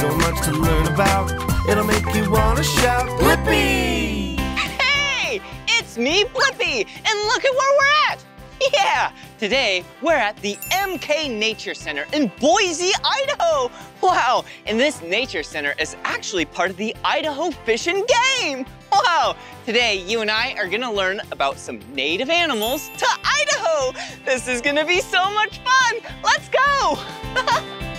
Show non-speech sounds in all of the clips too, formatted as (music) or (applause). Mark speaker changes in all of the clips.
Speaker 1: so much to learn about. It'll make you wanna shout, Blippi!
Speaker 2: Hey, it's me, Blippi, and look at where we're at. Yeah, today we're at the MK Nature Center in Boise, Idaho. Wow, and this nature center is actually part of the Idaho Fish and Game. Wow, today you and I are gonna learn about some native animals to Idaho. This is gonna be so much fun. Let's go. (laughs)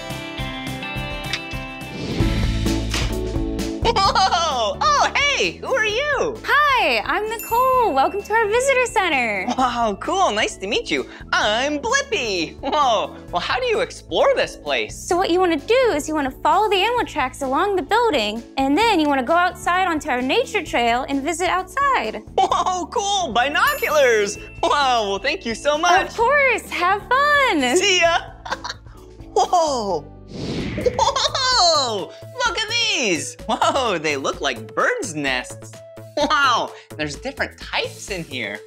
Speaker 2: Whoa! Oh, hey, who are you?
Speaker 3: Hi, I'm Nicole. Welcome to our visitor center.
Speaker 2: Wow, cool, nice to meet you. I'm Blippi. Whoa, well, how do you explore this place?
Speaker 3: So what you want to do is you want to follow the animal tracks along the building, and then you want to go outside onto our nature trail and visit outside.
Speaker 2: Whoa, cool, binoculars. Wow, well, thank you so much.
Speaker 3: Of course, have fun.
Speaker 2: See ya. (laughs) Whoa. Whoa, look at these. Whoa, they look like bird's nests. Wow, there's different types in here.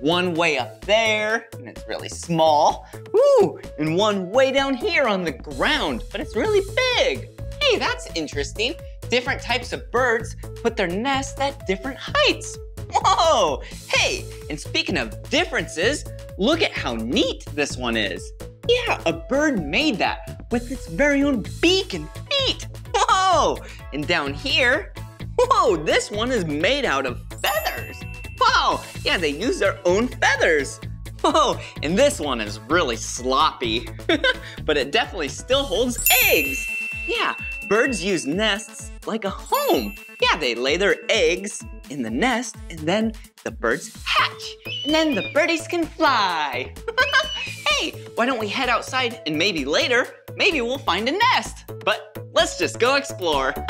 Speaker 2: One way up there, and it's really small. Ooh, and one way down here on the ground, but it's really big. Hey, that's interesting. Different types of birds put their nests at different heights. Whoa, hey, and speaking of differences, look at how neat this one is. Yeah, a bird made that with its very own beak and feet. Whoa, and down here, whoa, this one is made out of feathers. Wow, yeah, they use their own feathers. Whoa, and this one is really sloppy, (laughs) but it definitely still holds eggs. Yeah, birds use nests like a home. Yeah, they lay their eggs in the nest and then the birds hatch. And then the birdies can fly. (laughs) hey, why don't we head outside and maybe later, maybe we'll find a nest. But let's just go explore. (laughs)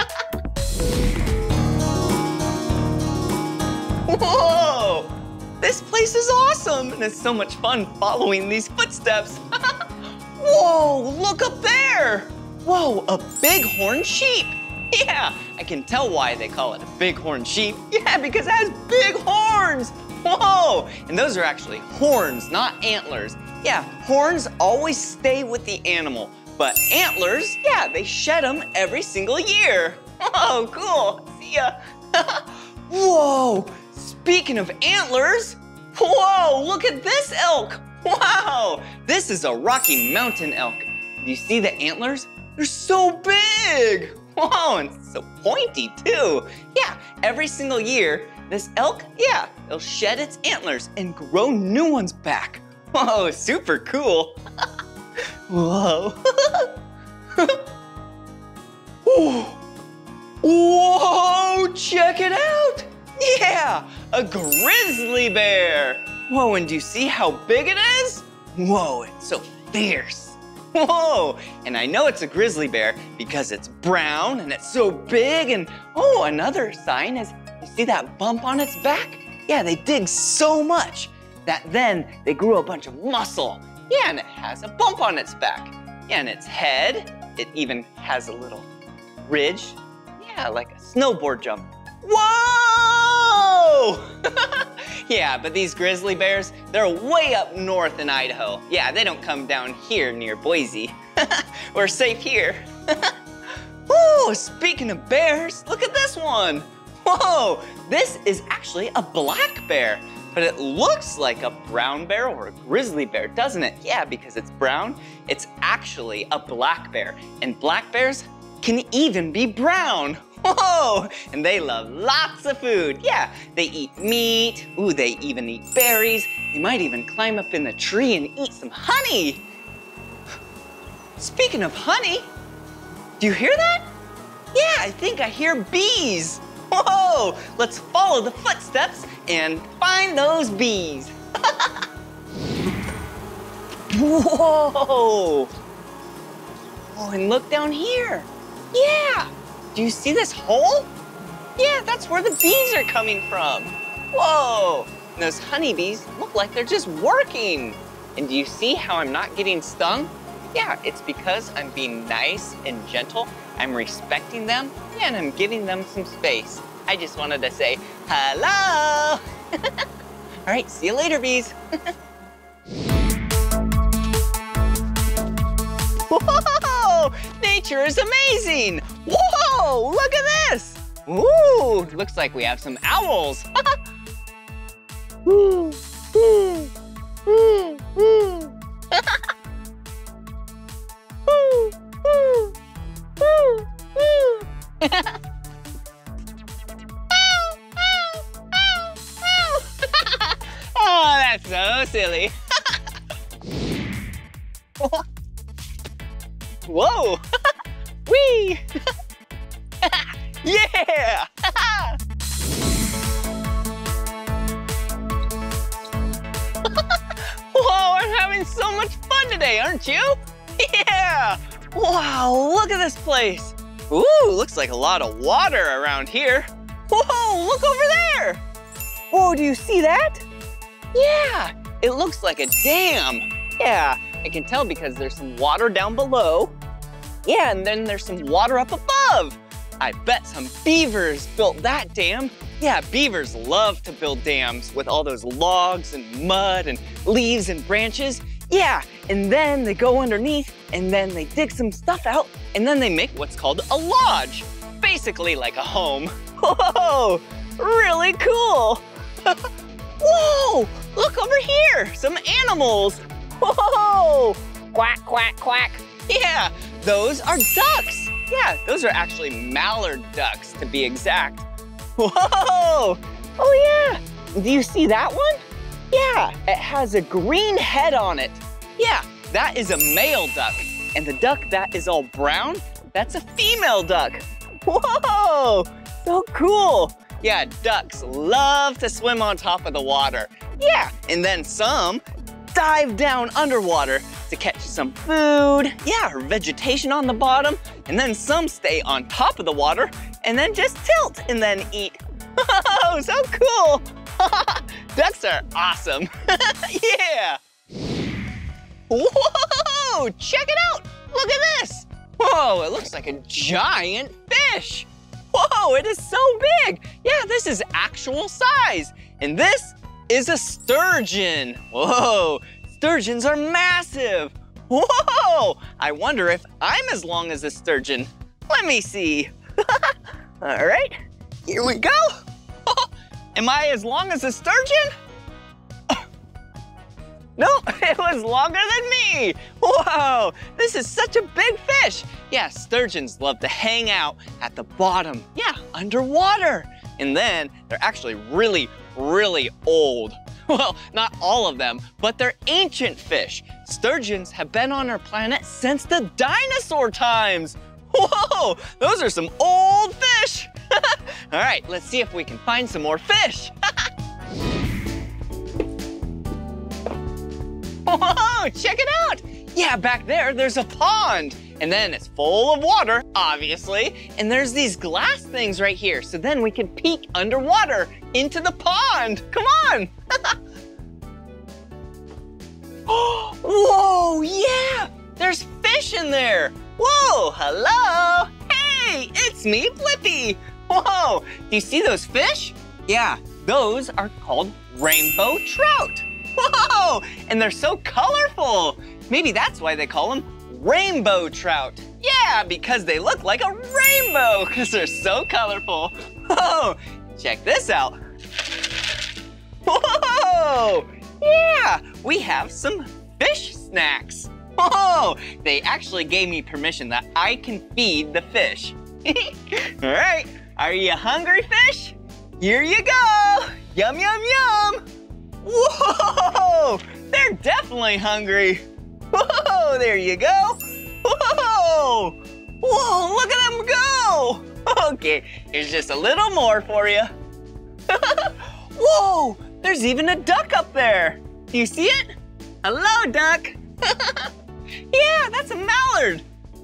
Speaker 2: Whoa! This place is awesome and it's so much fun following these footsteps. (laughs) Whoa, look up there! Whoa, a bighorn sheep. (laughs) Yeah, I can tell why they call it a bighorn sheep. (laughs) Yeah, because it has big horns. Whoa, and those are actually horns, not antlers. Yeah, horns always stay with the animal, but antlers, yeah, they shed them every single year. (laughs) Oh, cool, see ya. Whoa, speaking of antlers, whoa, look at this elk. Wow, this is a Rocky Mountain elk. Do you see the antlers? They're so big. Whoa, and so pointy too. Yeah, every single year, this elk, yeah, it'll shed its antlers and grow new ones back. Whoa, super cool. (laughs) Whoa. (laughs) Whoa, check it out. Yeah, a grizzly bear. Whoa, and do you see how big it is? Whoa, it's so fierce. Whoa, and I know it's a grizzly bear because it's brown and it's so big. And oh, another sign is, you see that bump on its back? Yeah, they dig so much that then they grew a bunch of muscle. Yeah, and it has a bump on its back. Yeah, and its head, it even has a little ridge. Yeah, like a snowboard jump. Whoa! (laughs) yeah, but these grizzly bears, they're way up north in Idaho. Yeah, they don't come down here near Boise. (laughs) We're safe here. (laughs) Whoa, speaking of bears, look at this one. Whoa, this is actually a black bear, but it looks like a brown bear or a grizzly bear, doesn't it? Yeah, because it's brown, it's actually a black bear. And black bears can even be brown. Whoa, and they love lots of food. Yeah, they eat meat. Ooh, they even eat berries. They might even climb up in the tree and eat some honey. Speaking of honey, do you hear that? Yeah, I think I hear bees. Whoa, let's follow the footsteps and find those bees. (laughs) Whoa. Oh, and look down here. Yeah, do you see this hole? Yeah, that's where the bees are coming from. Whoa, and those honeybees look like they're just working. And do you see how I'm not getting stung? Yeah, it's because I'm being nice and gentle. I'm respecting them, yeah, and I'm giving them some space. I just wanted to say hello. (laughs) All right, see you later, bees. (laughs) Whoa! Nature is amazing! Whoa! Look at this! Ooh, looks like we have some owls. (laughs) oh, that's so silly. (laughs) Whoa! (laughs) Wee! (laughs) yeah! (laughs) Whoa, I'm having so much fun today, aren't you? (laughs) Yeah! Wow, look at this place. Ooh, looks like a lot of water around here. Whoa, look over there. Whoa, do you see that? Yeah, it looks like a dam. Yeah, I can tell because there's some water down below. Yeah, and then there's some water up above. I bet some beavers built that dam. Yeah, beavers love to build dams with all those logs and mud and leaves and branches. Yeah, and then they go underneath and then they dig some stuff out and then they make what's called a lodge. Basically like a home. (laughs) Whoa, really cool. (laughs) Whoa, look over here, some animals. (laughs) Whoa, quack, quack, quack. Yeah, those are ducks. Yeah, those are actually mallard ducks to be exact. (laughs) Whoa, oh yeah, do you see that one? Yeah, it has a green head on it. Yeah, that is a male duck. And the duck that is all brown, that's a female duck. Whoa, so cool. Yeah, ducks love to swim on top of the water. Yeah, and then some dive down underwater to catch some food, yeah, or vegetation on the bottom, and then some stay on top of the water and then just tilt and then eat. (laughs) Oh, so cool! (laughs) Ducks are awesome. (laughs) yeah! Whoa! Check it out! Look at this! Whoa, it looks like a giant fish. Whoa, it is so big. Yeah, this is actual size. And this is a sturgeon. Whoa, sturgeons are massive. Whoa, I wonder if I'm as long as a sturgeon. Let me see. (laughs) All right, here we go. (laughs) Am I as long as a sturgeon? (laughs) No, it was longer than me. Whoa, this is such a big fish. Yeah, sturgeons love to hang out at the bottom. Yeah, underwater. And then they're actually really, really old. (laughs) Well, not all of them, but they're ancient fish. Sturgeons have been on our planet since the dinosaur times. (laughs) Whoa, those are some old fish. (laughs) all right, let's see if we can find some more fish. Whoa, check it out. Yeah, back there, there's a pond. And then it's full of water, obviously. And there's these glass things right here. So then we can peek underwater into the pond. Come on. (gasps) Whoa, yeah, there's fish in there. Whoa, hello. Hey, it's me, Blippi. Whoa, do you see those fish? Yeah, those are called rainbow trout. (laughs) Whoa! And they're so colorful. Maybe that's why they call them rainbow trout. Yeah, because they look like a rainbow because they're so colorful. Oh, Check this out. Whoa! Yeah, we have some fish snacks. Oh, They actually gave me permission that I can feed the fish. (laughs) All right, are you hungry, fish? Here you go. Yum, yum, yum. Whoa! They're definitely hungry. Whoa, there you go. Whoa! Whoa, look at them go. Okay, here's just a little more for you. (laughs) Whoa, there's even a duck up there. Do you see it? Hello, duck. (laughs) yeah, that's a mallard.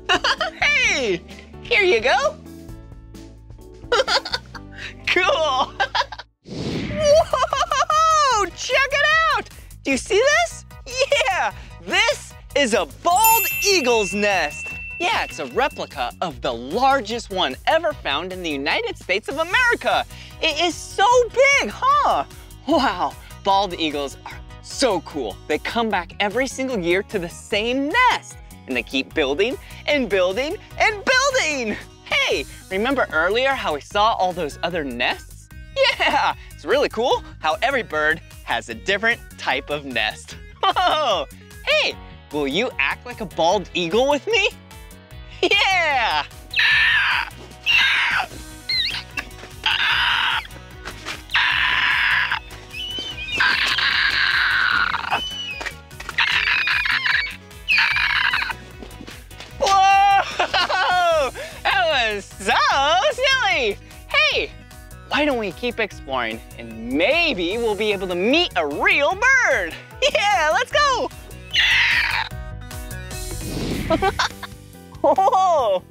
Speaker 2: (laughs) hey, here you go. cool. Whoa, check it out. Do you see this? Yeah, this is a bald eagle's nest. Yeah, it's a replica of the largest one ever found in the United States of America. It is so big, huh? Wow, bald eagles are so cool. They come back every single year to the same nest. and they keep building and building and building. Hey, remember earlier how we saw all those other nests? Yeah, it's really cool how every bird has a different type of nest. (laughs) Whoa, hey, will you act like a bald eagle with me? (laughs) Yeah! Whoa! (laughs) That was so silly! Hey, why don't we keep exploring and maybe we'll be able to meet a real bird? (laughs) Yeah, let's go! (laughs) oh,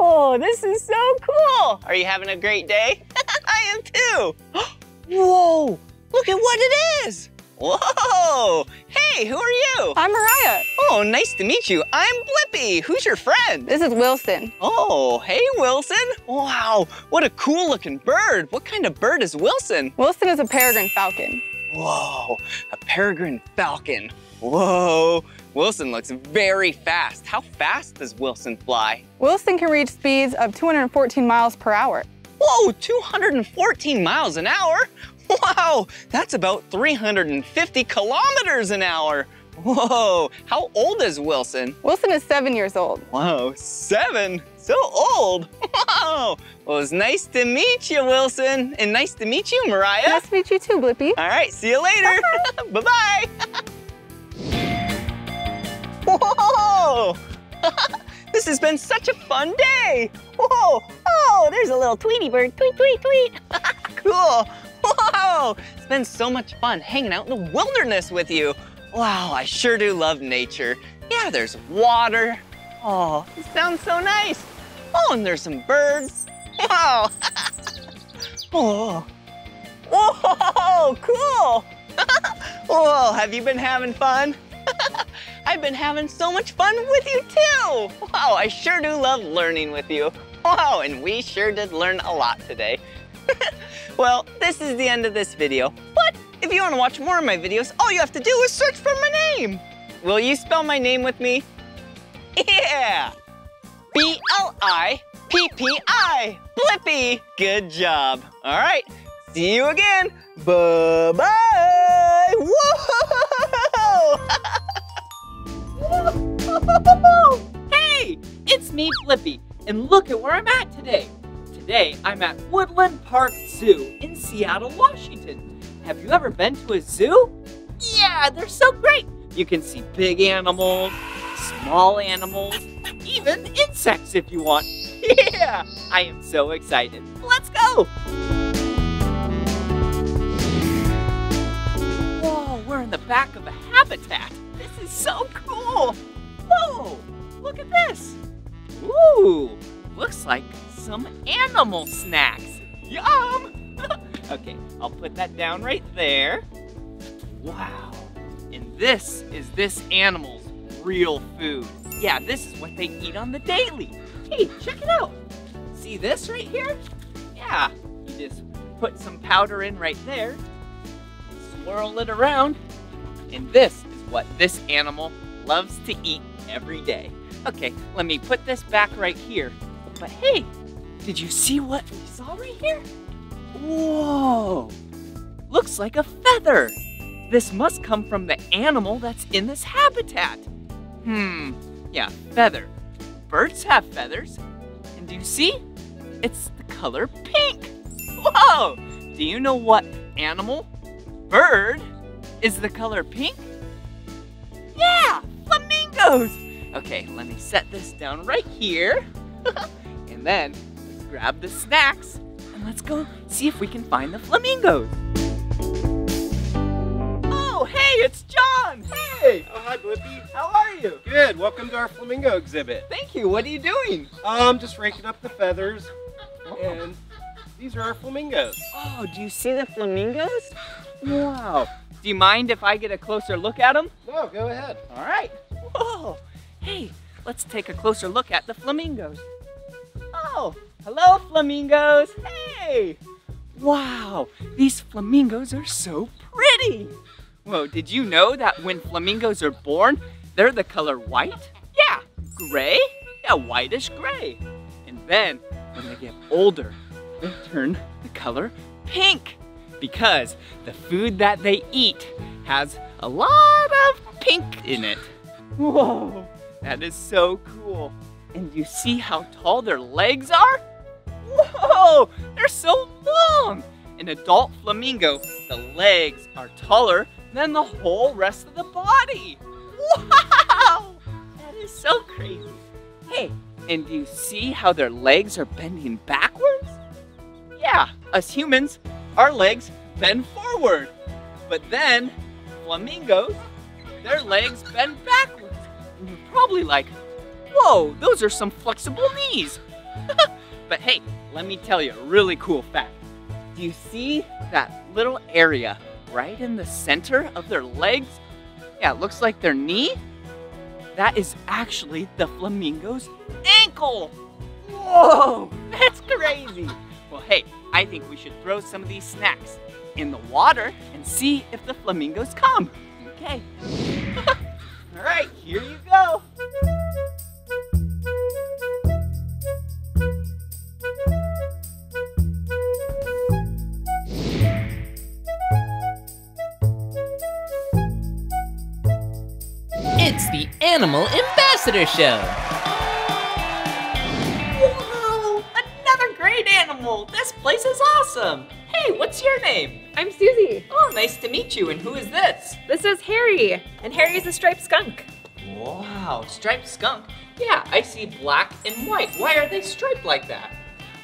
Speaker 2: oh, this is so cool! Are you having a great day? (laughs) I am too! (gasps) Whoa, look at what it is! Whoa! Hey, who are you?
Speaker 4: I'm Mariah.
Speaker 2: Oh, nice to meet you. I'm Blippi. Who's your friend?
Speaker 4: This is Wilson.
Speaker 2: Oh, hey, Wilson. Wow, what a cool looking bird. What kind of bird is Wilson?
Speaker 4: Wilson is a peregrine falcon.
Speaker 2: Whoa, a peregrine falcon. Whoa, Wilson looks very fast. How fast does Wilson fly?
Speaker 4: Wilson can reach speeds of 214 miles per hour.
Speaker 2: Whoa, 214 miles an hour? Wow, that's about 350 kilometers an hour. Whoa, how old is Wilson?
Speaker 4: Wilson is seven years old.
Speaker 2: Whoa, seven? So old. Wow. Well, it's nice to meet you, Wilson. And nice to meet you, Mariah.
Speaker 4: Nice to meet you too, Blippi.
Speaker 2: All right, see you later. Bye-bye. (laughs) (laughs) Whoa! (laughs) this has been such a fun day. Whoa! Oh, there's a little Tweety bird. Tweet, tweet, tweet. (laughs) cool. Whoa! It's been so much fun hanging out in the wilderness with you. Wow, I sure do love nature. Yeah, there's water. Oh, it sounds so nice. Oh, and there's some birds. Wow. (laughs) oh. Whoa, cool. Whoa, have you been having fun? (laughs) I've been having so much fun with you too. Wow, I sure do love learning with you. Wow, and we sure did learn a lot today. (laughs) well, this is the end of this video. But if you want to watch more of my videos, all you have to do is search for my name. Will you spell my name with me? Yeah! B-L-I-P-P-I. Blippi. Good job. All right. See you again. Bye-bye. Whoa! (laughs)
Speaker 5: Hey, it's me, Blippi, and look at where I'm at today. Today, I'm at Woodland Park Zoo in Seattle, Washington. Have you ever been to a zoo? Yeah, they're so great. You can see big animals, small animals, even insects if you want. (laughs) Yeah, I am so excited. Let's go. Whoa, we're in the back of a habitat. This is so cool. Whoa, look at this. Ooh, looks like some animal snacks. Yum! (laughs) okay, I'll put that down right there. Wow. And this is this animal's real food. Yeah, this is what they eat on the daily. Hey, check it out. See this right here? Yeah, you just put some powder in right there, swirl it around, and this is what this animal loves to eat every day. Okay, let me put this back right here. But hey, did you see what we saw right here? Whoa! Looks like a feather. This must come from the animal that's in this habitat. Hmm, yeah, feather. Birds have feathers. And do you see? It's the color pink. Whoa! Do you know what animal, bird, is the color pink? Yeah, flamingos. Okay, let me set this down right here. (laughs) and then let's grab the snacks and let's go see if we can find the flamingos. Oh, hey, it's John. Hey,
Speaker 6: Oh, hi, Blippi.
Speaker 5: how are you?
Speaker 6: Good. Welcome to our flamingo exhibit.
Speaker 5: Thank you. What are you doing?
Speaker 6: I'm um, just raking up the feathers, and these are our flamingos.
Speaker 5: Oh, do you see the flamingos? Wow. Do you mind if I get a closer look at them?
Speaker 6: No, go ahead.
Speaker 5: All right. Whoa. Hey, let's take a closer look at the flamingos. Oh, hello, flamingos. Hey. Wow, these flamingos are so pretty. Whoa, did you know that when flamingos are born,
Speaker 2: they're the color white. Yeah, gray. Yeah, whitish gray. And then when they get older, they turn the color pink because the food that they eat has a lot of pink in it. Whoa, that is so cool. And you see how tall their legs are? Whoa, they're so long. An adult flamingo, the legs are taller than the whole rest of the body. Wow, that is so crazy. Hey, and do you see how their legs are bending backwards? Yeah, us humans, our legs bend forward. But then, flamingos, their legs bend backwards. Probably like, whoa, those are some flexible knees. (laughs) but hey, let me tell you a really cool fact. Do you see that little area right in the center of their legs? Yeah, it looks like their knee. That is actually the flamingo's ankle. Whoa, that's crazy. Well, hey, I think we should throw some of these snacks in the water and see if the flamingos come. Okay. All right, here you go.
Speaker 7: It's the Animal Ambassador Show.
Speaker 2: Whoa, another great animal. This place is awesome. Hey, what's your name?
Speaker 8: I'm Susie.
Speaker 2: Oh, nice to meet you. And who is this?
Speaker 8: This is Harry, and Harry is a striped skunk.
Speaker 2: Wow, striped skunk. Yeah, I see black and white. Why are they striped like that?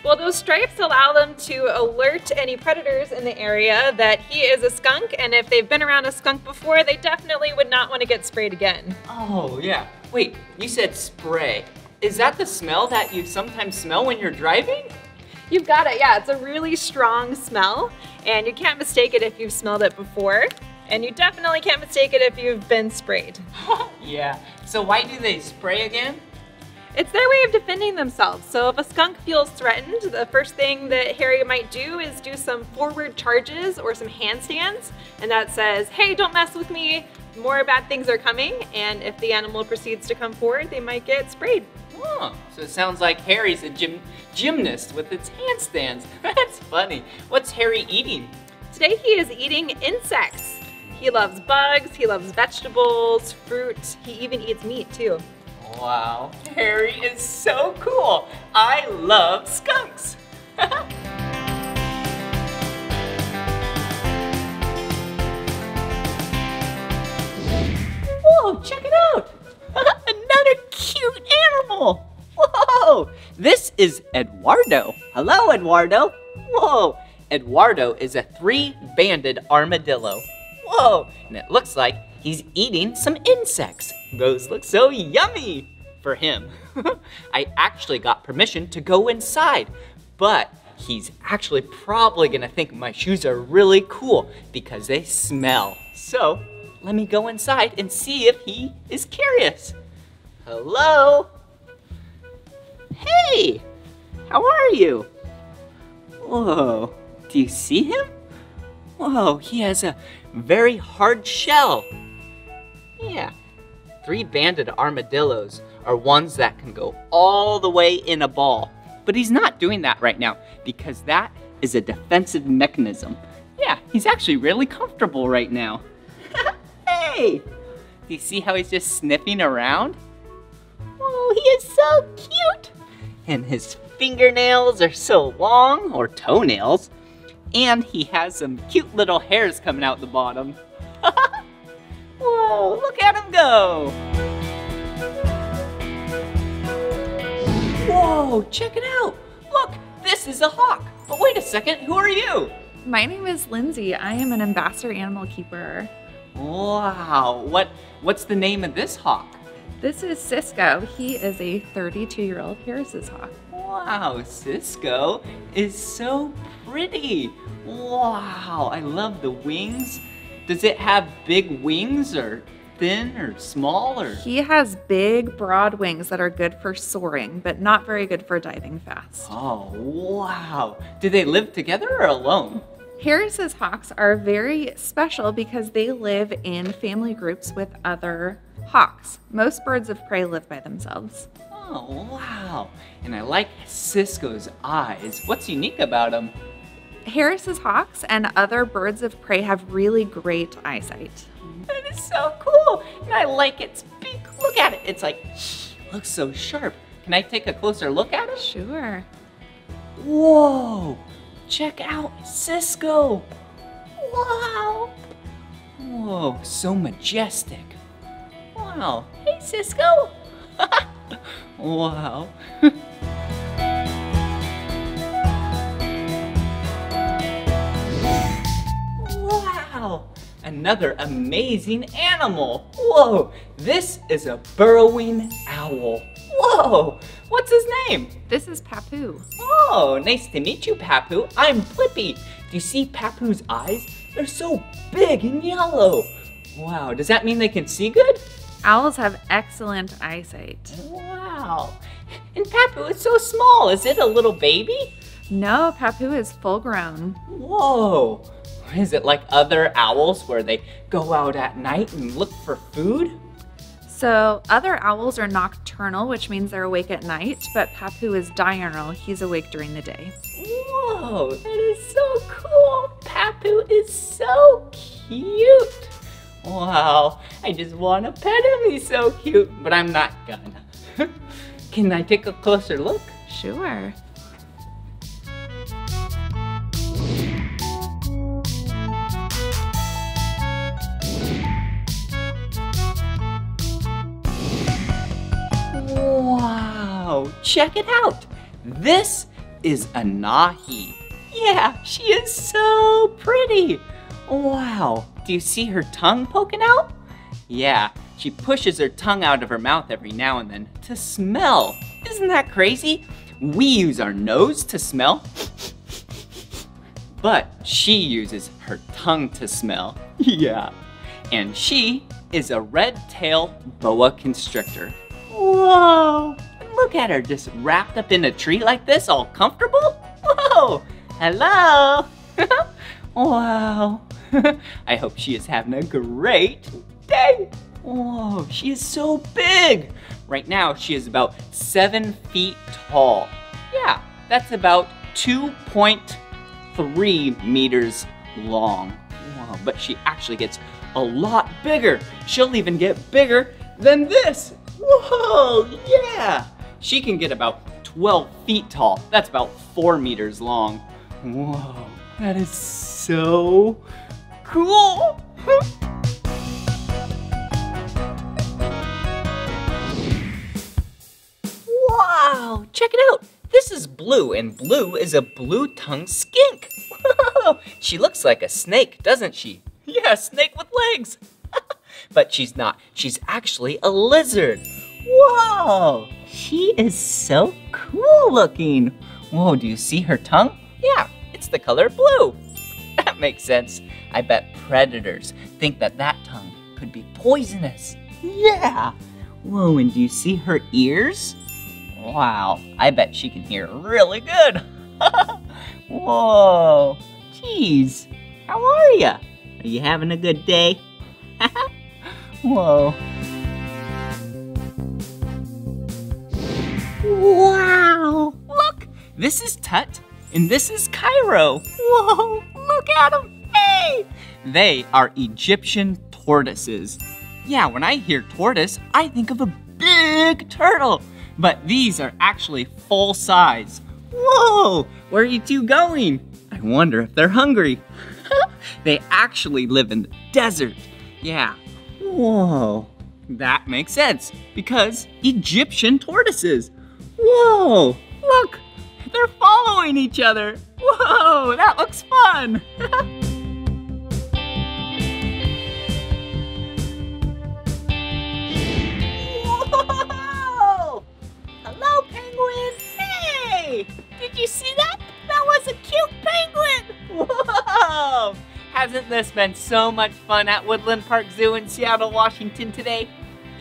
Speaker 8: Well, those stripes allow them to alert any predators in the area that he is a skunk, and if they've been around a skunk before, they definitely would not want to get sprayed again.
Speaker 2: Oh, yeah. Wait, you said spray. Is that the smell that you sometimes smell when you're driving?
Speaker 8: You've got it, yeah, it's a really strong smell, and you can't mistake it if you've smelled it before, and you definitely can't mistake it if you've been sprayed. (laughs)
Speaker 2: yeah. So why do they spray again?
Speaker 8: It's their way of defending themselves. So if a skunk feels threatened, the first thing that Harry might do is do some forward charges or some handstands. And that says, hey, don't mess with me. More bad things are coming. And if the animal proceeds to come forward, they might get sprayed.
Speaker 2: Huh. So it sounds like Harry's a gym gymnast with its handstands. (laughs) That's funny. What's Harry eating?
Speaker 8: Today he is eating insects. He loves bugs, he loves vegetables, fruit, he even eats meat too.
Speaker 2: Wow, Harry is so cool. I love skunks. (laughs) Whoa, check it out. (laughs) Another cute animal. Whoa, this is Eduardo. Hello, Eduardo. Whoa, Eduardo is a three-banded armadillo. Whoa, and it looks like he's eating some insects. Those look so yummy for him. (laughs) I actually got permission to go inside, but he's actually probably gonna think my shoes are really cool because they smell. So let me go inside and see if he is curious. Hello? Hey, how are you? Whoa, do you see him? Whoa, he has a very hard shell. Yeah, three-banded armadillos are ones that can go all the way in a ball. But he's not doing that right now because that is a defensive mechanism. Yeah, he's actually really comfortable right now. (laughs) hey! Do you see how he's just sniffing around? Oh, he is so cute! And his fingernails are so long, or toenails, and he has some cute little hairs coming out the bottom. (laughs) Whoa, look at him go! Whoa, check it out! Look, this is a hawk. But wait a second, who are you?
Speaker 9: My name is Lindsay. I am an ambassador animal keeper.
Speaker 2: Wow, what what's the name of this hawk?
Speaker 9: This is Cisco. He is a 32 year old Harris's hawk.
Speaker 2: Wow, Cisco is so pretty. Wow, I love the wings. Does it have big wings or thin or small or?
Speaker 9: He has big, broad wings that are good for soaring, but not very good for diving fast.
Speaker 2: Oh, wow. Do they live together or alone?
Speaker 9: Harris's hawks are very special because they live in family groups with other Hawks. Most birds of prey live by themselves.
Speaker 2: Oh, wow. And I like Cisco's eyes. What's unique about them?
Speaker 9: Harris's hawks and other birds of prey have really great eyesight.
Speaker 2: That is so cool. And I like its beak. Look at it. It's like, looks so sharp. Can I take a closer look at it?
Speaker 9: Sure.
Speaker 2: Whoa. Check out Cisco. Wow. Whoa, so majestic. Wow. Hey, Cisco. (laughs) wow. (laughs) wow. Another amazing animal. Whoa, this is a burrowing owl. Whoa, what's his name?
Speaker 9: This is Papu.
Speaker 2: Oh, nice to meet you, Papu. I'm Blippi. Do you see Papu's eyes? They're so big and yellow. Wow, does that mean they can see good?
Speaker 9: Owls have excellent eyesight.
Speaker 2: Wow. And Papu is so small. Is it a little baby?
Speaker 9: No, Papu is full grown.
Speaker 2: Whoa. (laughs) Is it like other owls where they go out at night and look for food?
Speaker 9: So, other owls are nocturnal, which means they're awake at night, but Papu is diurnal. He's awake during the day.
Speaker 2: Whoa, that is so cool. Papu is so cute. Wow, I just want to pet him. He's so cute, but I'm not gonna. (laughs) Can I take a closer look?
Speaker 9: Sure.
Speaker 2: Wow, check it out. This is Anahi. Yeah, she is so pretty. Wow, do you see her tongue poking out? Yeah, she pushes her tongue out of her mouth every now and then to smell. Isn't that crazy? We use our nose to smell, but she uses her tongue to smell. (laughs) Yeah. And she is a red-tailed boa constrictor. Whoa! Look at her just wrapped up in a tree like this, all comfortable. Whoa! Hello! (laughs) wow. (laughs) I hope she is having a great day. Whoa, she is so big. Right now, she is about seven feet tall. Yeah, that's about 2.3 meters long. Wow, but she actually gets a lot bigger. She'll even get bigger than this. Whoa, yeah. She can get about 12 feet tall. That's about four meters long. Whoa, that is so cool. wow, check it out. This is Blue, and Blue is a blue-tongued skink. (laughs) Whoa, she looks like a snake, doesn't she? Yeah, snake with legs. But she's not. She's actually a lizard. Whoa, she is so cool looking. Whoa, do you see her tongue? Yeah, it's the color blue. (laughs) That makes sense. I bet predators think that that tongue could be poisonous. Yeah. Whoa, and do you see her ears? Wow, I bet she can hear really good. (laughs) Whoa, jeez, how are you? Are you having a good day? (laughs) Whoa. Wow! Look! This is Tut, and this is Cairo. Whoa! Look at them! Hey! They are Egyptian tortoises. Yeah, when I hear tortoise, I think of a big turtle. But these are actually full size. Whoa! Where are you two going? I wonder if they're hungry. (laughs) they actually live in the desert. Yeah. Whoa. That makes sense because Egyptian tortoises. Whoa! Look! They're following each other. Whoa! That looks fun! (laughs) Whoa! Hello, penguin! Hey! Did you see that? That was a cute penguin! (laughs) Whoa! Hasn't this been so much fun at Woodland Park Zoo in Seattle, Washington today?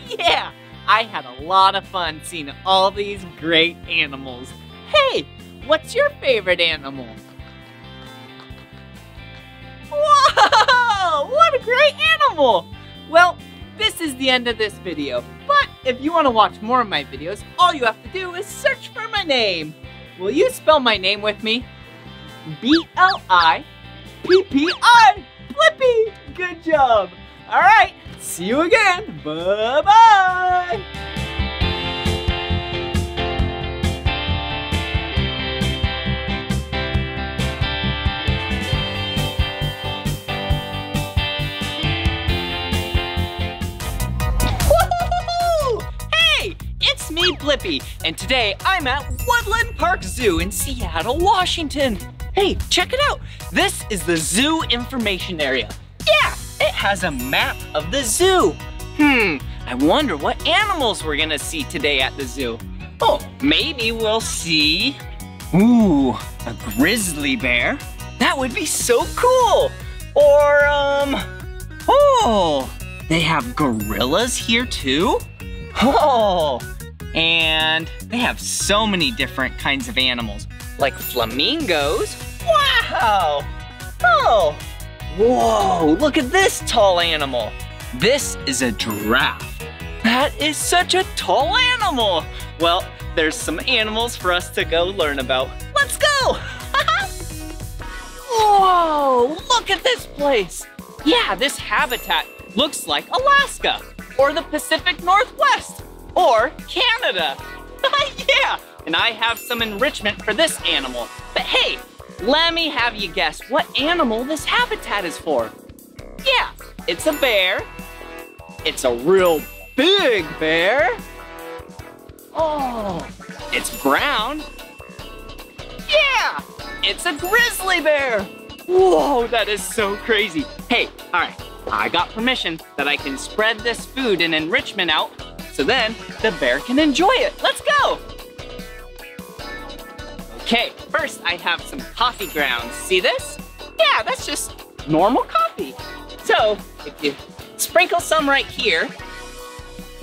Speaker 2: Yeah! I had a lot of fun seeing all these great animals. Hey, what's your favorite animal? Whoa! What a great animal! Well, this is the end of this video. But if you want to watch more of my videos, all you have to do is search for my name. Will you spell my name with me? B-L-I P-P-I. Blippi. Good job. All right. See you again. Bye-bye. Hey, it's me, Blippi, and today I'm at Woodland Park Zoo in Seattle, Washington. Hey, check it out. This is the zoo information area. Yeah, it has a map of the zoo. Hmm, I wonder what animals we're gonna see today at the zoo. Oh, maybe we'll see. Ooh, a grizzly bear. That would be so cool. Or, um, oh, they have gorillas here too? Oh, and they have so many different kinds of animals, like flamingos. Wow! Oh, whoa, look at this tall animal. This is a giraffe. That is such a tall animal. Well, there's some animals for us to go learn about. Let's go! (laughs) Whoa, look at this place. Yeah, this habitat looks like Alaska, or the Pacific Northwest, or Canada. (laughs) yeah, and I have some enrichment for this animal. But hey, let me have you guess what animal this habitat is for. Yeah, it's a bear. It's a real big bear. Oh, it's brown. Yeah, it's a grizzly bear. Whoa, that is so crazy. Hey, all right, I got permission that I can spread this food and enrichment out so then the bear can enjoy it. Let's go. Okay, first I have some coffee grounds. See this? Yeah, that's just normal coffee. So if you sprinkle some right here,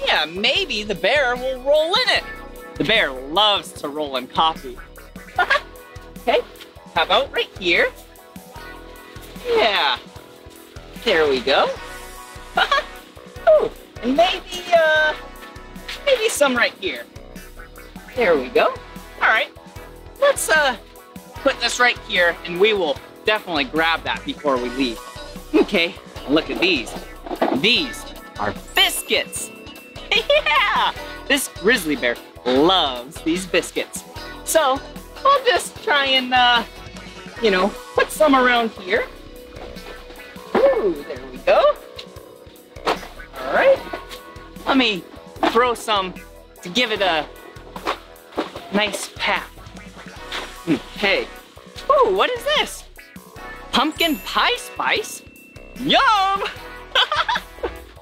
Speaker 2: yeah, maybe the bear will roll in it. The bear loves to roll in coffee. (laughs) okay, how about right here? Yeah, there we go. (laughs) oh, and maybe, uh, maybe some right here. There we go. Let's, uh, put this right here and we will definitely grab that before we leave. Okay, look at these. These are biscuits. (laughs) yeah, this grizzly bear loves these biscuits. So I'll just try and, uh, you know, put some around here. Ooh, there we go. All right. Let me throw some to give it a nice pat. Okay. Ooh, what is this? Pumpkin pie spice? Yum! (laughs)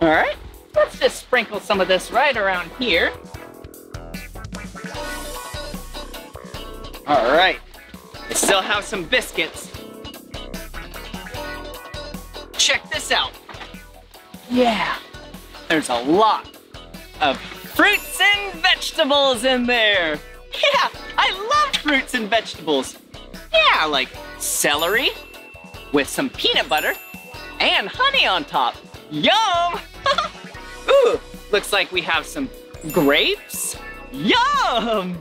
Speaker 2: All right, let's just sprinkle some of this right around here. All right, I still have some biscuits. Check this out. Yeah, there's a lot of fruits and vegetables in there. Yeah, I love fruits and vegetables. Yeah, like celery with some peanut butter and honey on top. Yum! (laughs) Ooh, looks like we have some grapes. Yum!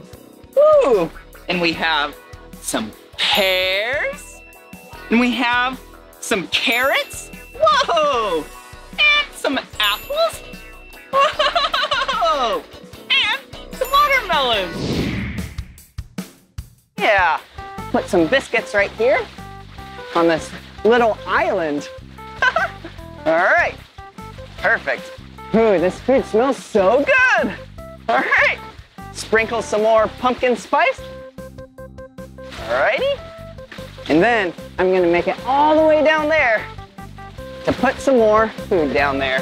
Speaker 2: Ooh, and we have some pears. And we have some carrots. Whoa! And some apples. (laughs) Whoa! And some watermelons. Yeah, put some biscuits right here on this little island. (laughs) All right, perfect. Ooh, this food smells so good. All right, sprinkle some more pumpkin spice. All righty. And then I'm gonna make it all the way down there to put some more food down there.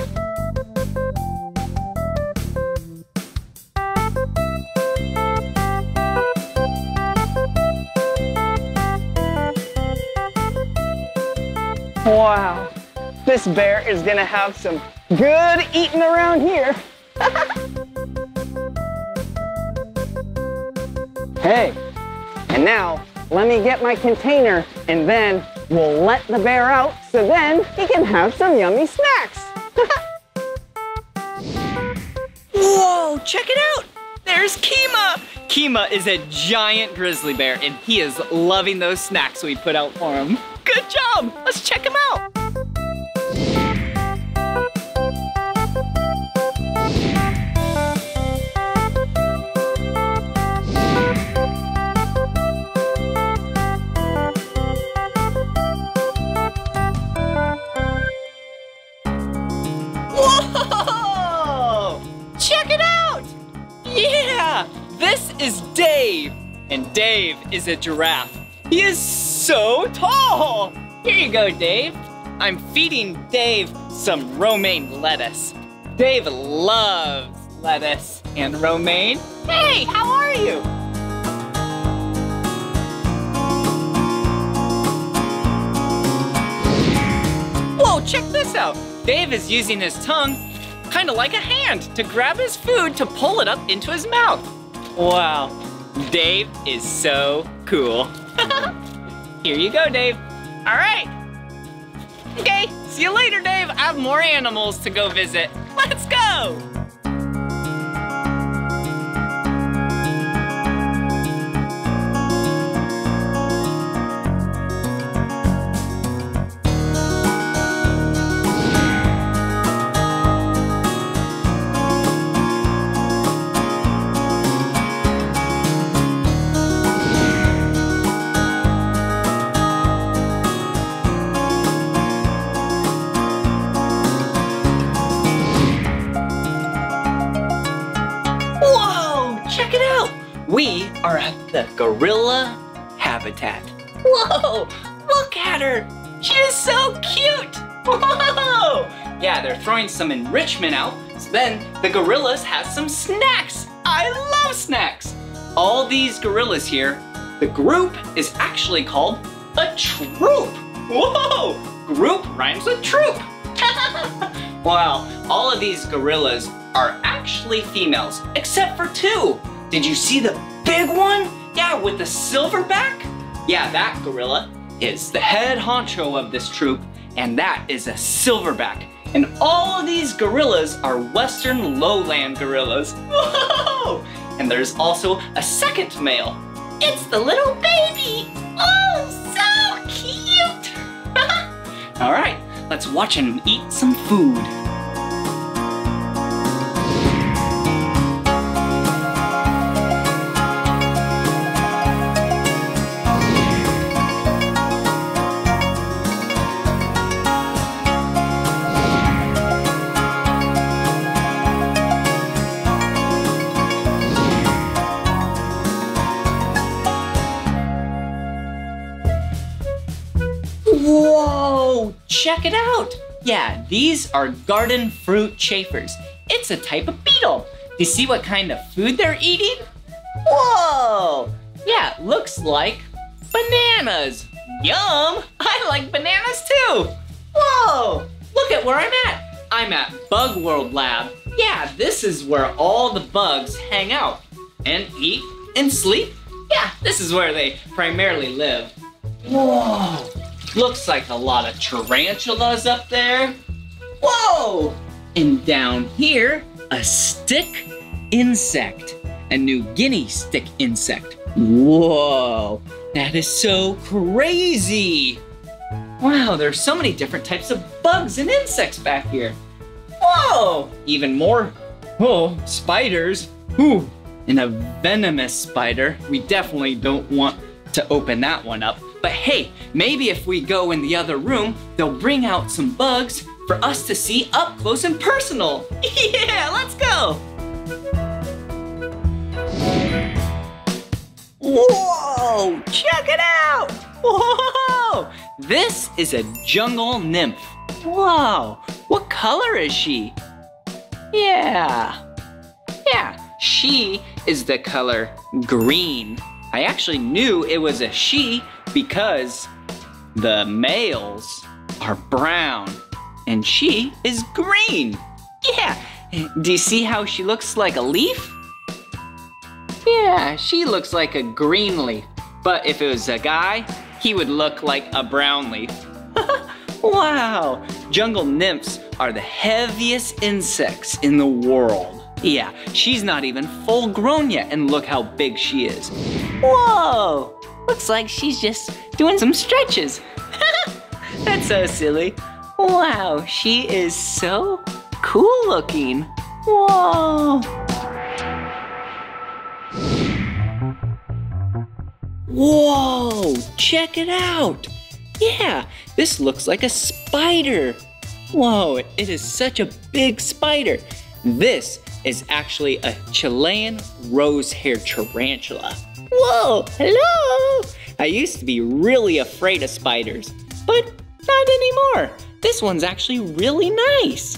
Speaker 2: Wow, this bear is gonna have some good eating around here. (laughs) hey, and now let me get my container and then we'll let the bear out so then he can have some yummy snacks. (laughs) Whoa, check it out. There's Keema. Keema is a giant grizzly bear, and he is loving those snacks we put out for him. Good job. Let's check him out. Whoa! Check it out! Yeah! This is Dave, and Dave is a giraffe. He is so tall! Here you go, Dave. I'm feeding Dave some romaine lettuce. Dave loves lettuce and romaine. Hey, how are you? Whoa, check this out. Dave is using his tongue, kind of like a hand, to grab his food to pull it up into his mouth. Wow, Dave is so cool. (laughs) Here you go, Dave. All right. Okay, see you later, Dave. I have more animals to go visit. Let's go. Gorilla habitat. Whoa, look at her. She is so cute. (laughs) Whoa. Yeah, they're throwing some enrichment out, so then the gorillas have some snacks. I love snacks. All these gorillas here, the group is actually called a troop. Whoa, group rhymes with troop. (laughs) wow, all of these gorillas are actually females, except for two. Did you see the big one? Yeah, with the silverback? Yeah, that gorilla is the head honcho of this troop, and that is a silverback. And all of these gorillas are western lowland gorillas. (laughs) Whoa! And there's also a second male. It's the little baby. Oh, so cute. (laughs) all right, let's watch him eat some food. Check it out. Yeah, these are garden fruit chafers. It's a type of beetle. Do you see what kind of food they're eating? Whoa, yeah, looks like bananas. Yum, I like bananas too. Whoa, look at where I'm at. I'm at Bug World Lab. Yeah, this is where all the bugs hang out and eat and sleep. Yeah, this is where they primarily live. Whoa, looks like a lot of tarantulas up there. Whoa, and down here, a stick insect, a New Guinea stick insect. Whoa, that is so crazy. Wow, there's so many different types of bugs and insects back here. Whoa, even more. Oh, spiders. Ooh, and a venomous spider. We definitely don't want to open that one up. But hey, maybe if we go in the other room, they'll bring out some bugs for us to see up close and personal. (laughs) Yeah, let's go. Whoa, check it out. Whoa, this is a jungle nymph. Whoa, what color is she? Yeah, yeah, she is the color green. I actually knew it was a she because the males are brown and she is green. Yeah, do you see how she looks like a leaf? Yeah, she looks like a green leaf. But if it was a guy, he would look like a brown leaf. (laughs) wow, jungle nymphs are the heaviest insects in the world. Yeah, she's not even full grown yet, and look how big she is. Whoa! Looks like she's just doing some stretches. (laughs) That's so silly. Wow, she is so cool looking. Whoa! Whoa, check it out. Yeah, this looks like a spider. Whoa, it is such a big spider. This is actually a Chilean rose-haired tarantula. Whoa, hello! I used to be really afraid of spiders, but not anymore. This one's actually really nice.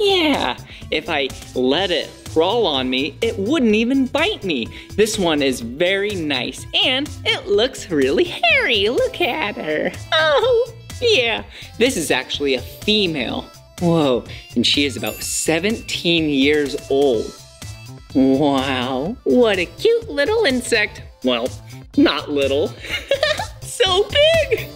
Speaker 2: Yeah, if I let it crawl on me, it wouldn't even bite me. This one is very nice and it looks really hairy. Look at her. Oh, yeah, this is actually a female. Whoa, and she is about 17 years old. Wow, what a cute little insect. Well, not little, (laughs) so big.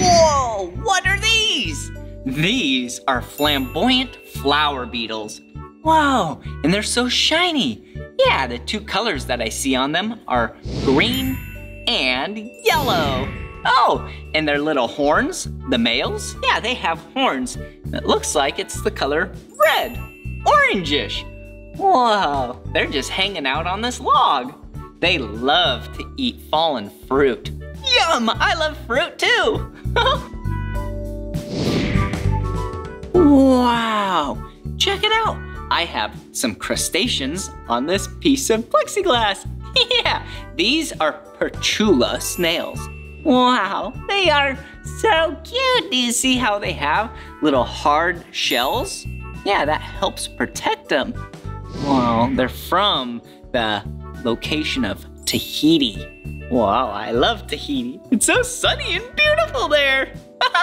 Speaker 2: Whoa, what are these? These are flamboyant flower beetles. Wow, and they're so shiny. Yeah, the two colors that I see on them are green and yellow. Oh, and their little horns, the males, yeah, they have horns. It looks like it's the color red, orangish. Whoa, they're just hanging out on this log. They love to eat fallen fruit. Yum, I love fruit too. (laughs) wow, check it out. I have some crustaceans on this piece of plexiglass. (laughs) yeah, these are Partula snails. Wow, they are so cute. Do you see how they have little hard shells? Yeah, that helps protect them. Well, they're from the location of Tahiti. Wow, I love Tahiti. It's so sunny and beautiful there.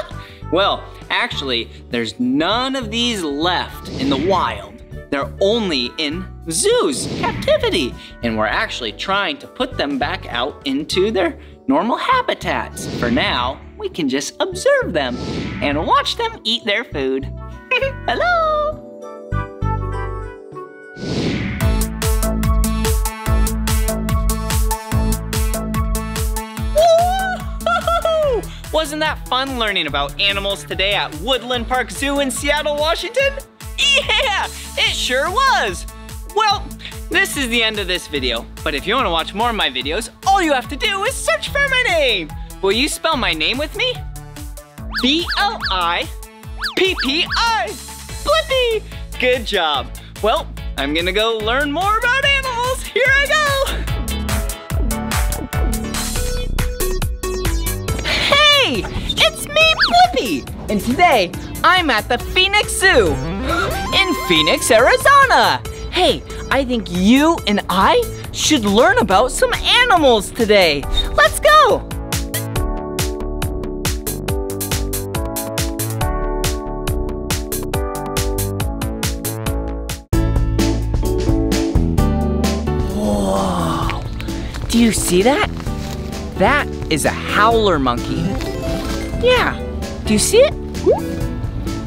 Speaker 2: (laughs) well, actually, there's none of these left in the wild. They're only in zoos, captivity, and we're actually trying to put them back out into their normal habitats. For now, we can just observe them and watch them eat their food. (laughs) Hello! (laughs) Wasn't that fun learning about animals today at Woodland Park Zoo in Seattle, Washington? (laughs) Yeah, it sure was. Well, this is the end of this video, but if you want to watch more of my videos, all you have to do is search for my name. Will you spell my name with me? B-L-I-P-P-I. Blippi! Good job. Well, I'm gonna go learn more about animals. Here I go. Hey, it's me, Blippi. And today, I'm at the Phoenix Zoo (gasps) in Phoenix, Arizona. Hey, I think you and I should learn about some animals today. Let's go. Whoa, do you see that? That is a howler monkey. Yeah, do you see it?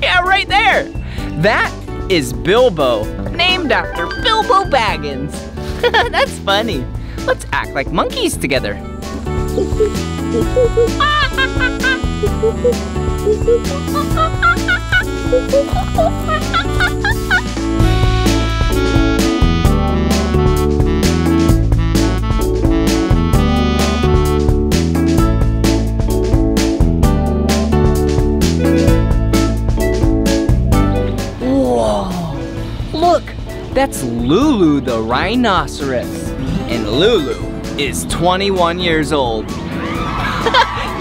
Speaker 2: Yeah, right there. That is Bilbo, named after Bilbo Baggins. (laughs) That's funny. Let's act like monkeys together. (laughs) rhinoceros. And Lulu is 21 years old. (laughs)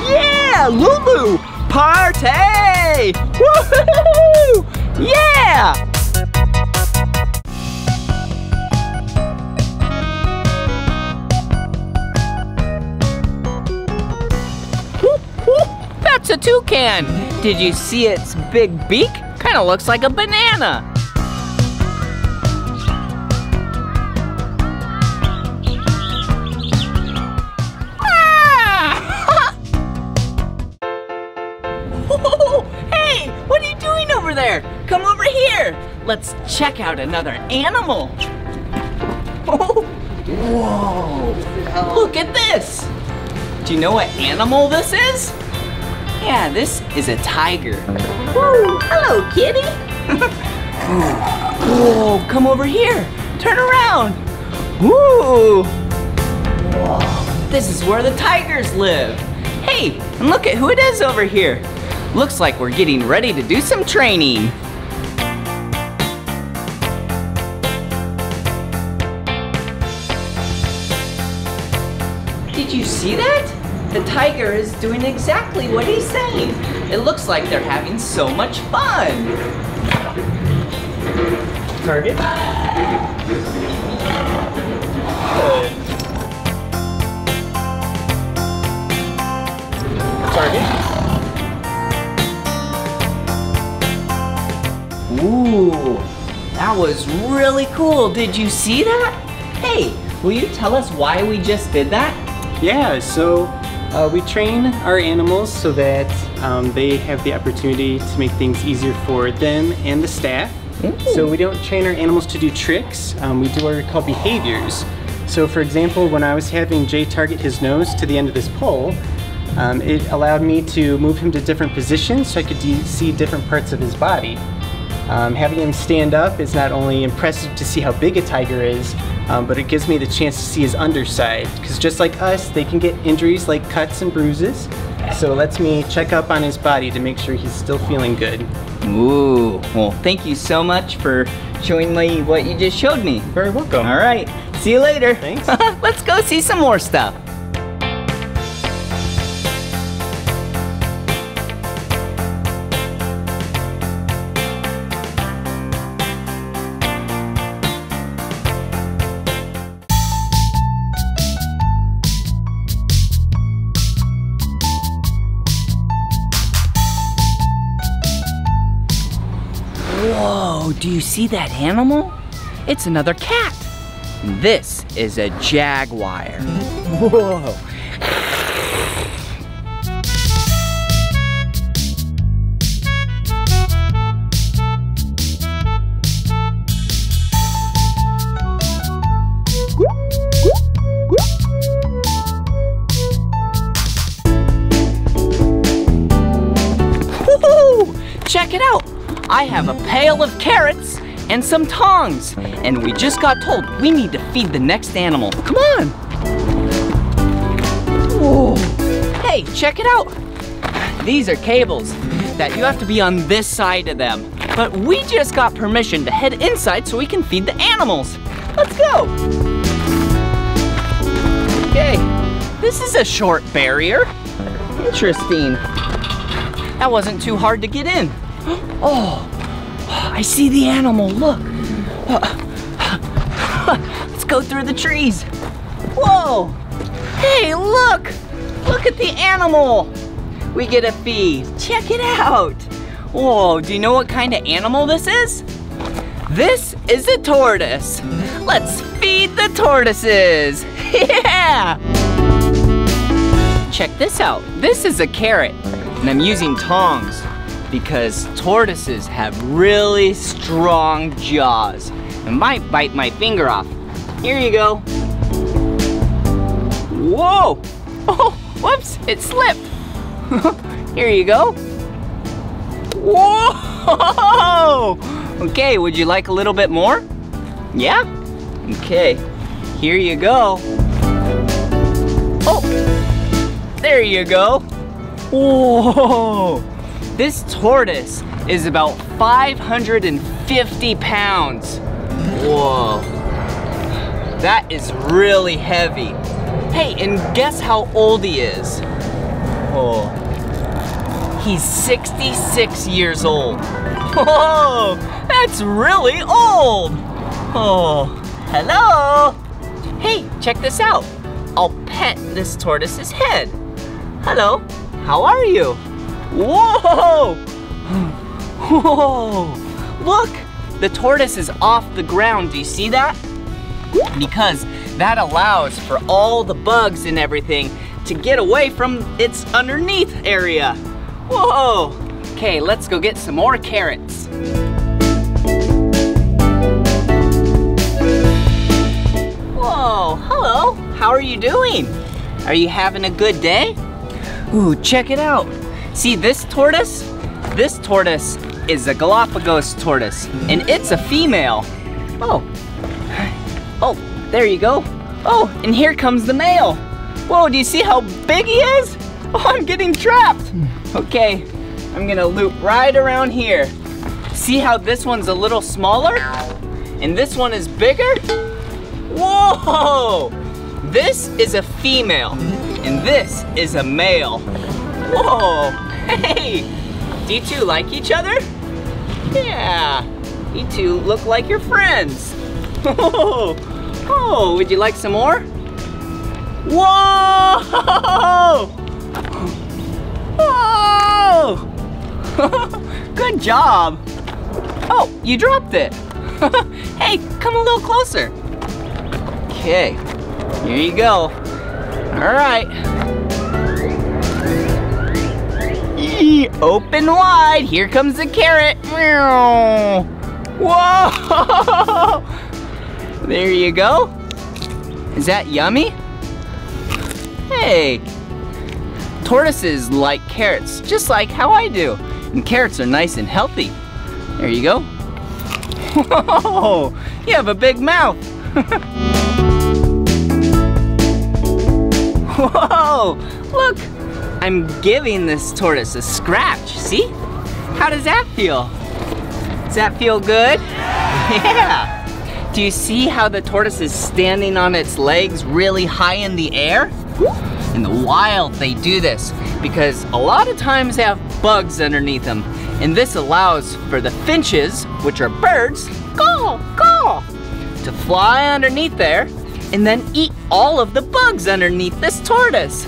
Speaker 2: yeah, Lulu! Party! Yeah! That's a toucan. Did you see its big beak? Kind of looks like a banana. Check out another animal. Oh, whoa, look at this. Do you know what animal this is? Yeah, this is a tiger. Hello, kitty. (laughs) Whoa, come over here. Turn around. Woo. Whoa, this is where the tigers live. Hey, and look at who it is over here. Looks like we're getting ready to do some training. The tiger is doing exactly what he's saying. It looks like they're having so much fun. Target.
Speaker 10: Target.
Speaker 2: Ooh, that was really cool. Did you see that? Hey, will you tell us why we just did that?
Speaker 10: Yeah, so uh, we train our animals so that um, they have the opportunity to make things easier for them and the staff. So we don't train our animals to do tricks, um, we do what are called behaviors. So for example, when I was having Jay target his nose to the end of this pole, um, it allowed me to move him to different positions so I could see different parts of his body. Um, having him stand up is not only impressive to see how big a tiger is, um, but it gives me the chance to see his underside. Because just like us, they can get injuries like cuts and bruises. So it lets me check up on his body to make sure he's still feeling good.
Speaker 2: Ooh, well, thank you so much for showing me what you just showed me.
Speaker 10: Very welcome.
Speaker 2: All right, see you later.
Speaker 10: Thanks. (laughs)
Speaker 2: Let's go see some more stuff. See that animal? It's another cat. This is a jaguar. Whoa. Check it out. I have a pail of carrots and some tongs. And we just got told we need to feed the next animal. Come on. Whoa. Hey, check it out. These are cables that you have to be on this side of them. But we just got permission to head inside so we can feed the animals. Let's go. Okay, this is a short barrier. Interesting. That wasn't too hard to get in. (gasps) Oh, I see the animal, look. Uh, let's go through the trees. Whoa, hey, look. Look at the animal. We get a feed, check it out. Whoa, do you know what kind of animal this is? This is a tortoise. Let's feed the tortoises. (laughs) Yeah! Check this out. This is a carrot, and I'm using tongs because tortoises have really strong jaws and might bite my finger off. Here you go. Whoa! (laughs) Oh, whoops, it slipped. (laughs) Here you go. Whoa! (laughs) Okay, would you like a little bit more? Yeah? Okay, here you go. Oh, there you go. Whoa! This tortoise is about 550 pounds. Whoa. That is really heavy. Hey, and guess how old he is? Oh. He's 66 years old. Whoa! That's really old! Oh, hello! Hey, check this out. I'll pet this tortoise's head. Hello, how are you? Whoa! (laughs) Whoa! Look! The tortoise is off the ground. Do you see that? Because that allows for all the bugs and everything to get away from its underneath area. Whoa! Okay, let's go get some more carrots. Whoa, hello. How are you doing? Are you having a good day? Ooh, check it out. See this tortoise? This tortoise is a Galapagos tortoise, and it's a female. Oh. Oh, there you go. Oh, and here comes the male. Whoa, do you see how big he is? Oh, I'm getting trapped. Okay, I'm gonna loop right around here. See how this one's a little smaller? And this one is bigger? Whoa! This is a female, and this is a male. Whoa! Hey! Do you two like each other? Yeah! You two look like you're friends. Oh! (laughs) Oh, would you like some more? Whoa! Whoa! (laughs) Good job. Oh, you dropped it. (laughs) hey, come a little closer. Okay, here you go. All right. Open wide, here comes the carrot. Whoa! (laughs) There you go. Is that yummy? Hey, tortoises like carrots, just like how I do. And carrots are nice and healthy. There you go. Whoa, you have a big mouth. (laughs) Whoa, look, I'm giving this tortoise a scratch, see? How does that feel? Does that feel good? (laughs) Yeah. Do you see how the tortoise is standing on its legs really high in the air? In the wild, they do this because a lot of times they have bugs underneath them. And this allows for the finches, which are birds, caw, caw, to fly underneath there and then eat all of the bugs underneath this tortoise.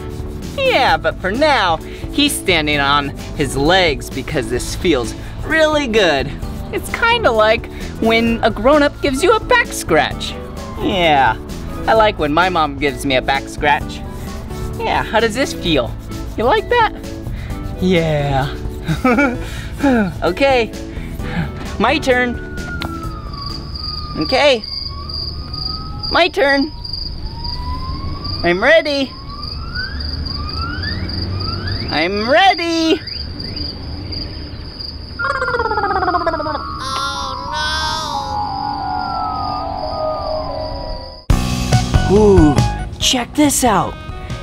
Speaker 2: Yeah, but for now, he's standing on his legs because this feels really good. It's kind of like when a grown-up gives you a back scratch. Yeah, I like when my mom gives me a back scratch. Yeah, how does this feel? You like that? Yeah. (laughs) okay, my turn. Okay, my turn. I'm ready. I'm ready. Oh no. Ooh, check this out.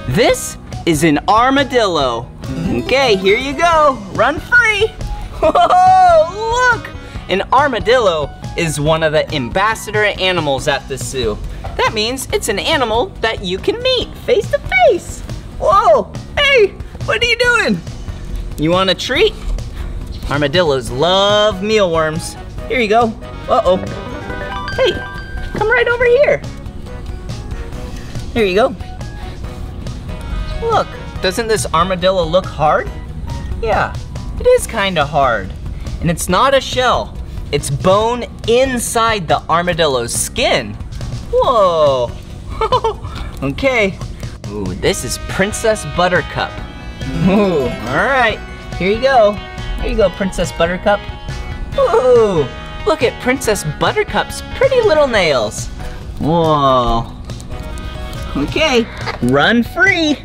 Speaker 2: This is an armadillo. Okay, here you go. Run free. (laughs) Whoa, look! An armadillo is one of the ambassador animals at the zoo. That means it's an animal that you can meet face to face. Whoa, hey, what are you doing? You want a treat? Armadillos love mealworms. Here you go. Uh-oh. Hey, come right over here. There you go. Look, doesn't this armadillo look hard? Yeah, it is kind of hard. And it's not a shell. It's bone inside the armadillo's skin. Whoa. (laughs) okay. Ooh, this is Princess Buttercup. Ooh, all right. Here you go. Here you go, Princess Buttercup. Ooh, look at Princess Buttercup's pretty little nails. Whoa. Okay, run free.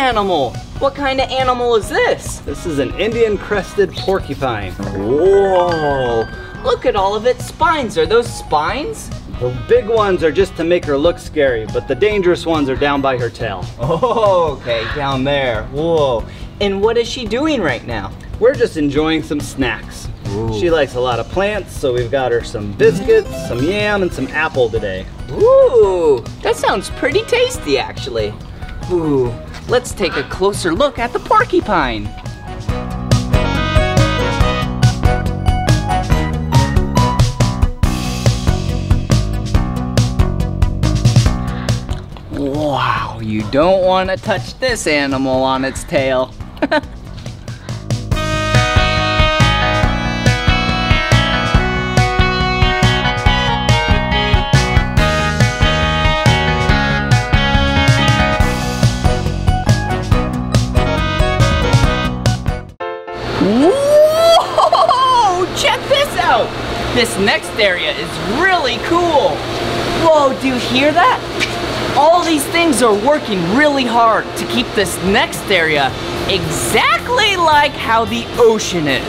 Speaker 2: Animal. What kind of animal is this?
Speaker 11: This is an Indian crested porcupine.
Speaker 2: Whoa! Look at all of its spines. Are those spines?
Speaker 11: The big ones are just to make her look scary, but the dangerous ones are down by her tail.
Speaker 2: Oh, okay, down there. Whoa. And what is she doing right now?
Speaker 11: We're just enjoying some snacks. She likes a lot of plants, so we've got her some biscuits, some yam, and some apple today.
Speaker 2: Ooh, that sounds pretty tasty actually. Ooh, let's take a closer look at the porcupine. Wow, you don't want to touch this animal on its tail. (laughs) Whoa! Check this out! This next area is really cool. Whoa, do you hear that? All these things are working really hard to keep this next area exactly like how the ocean is.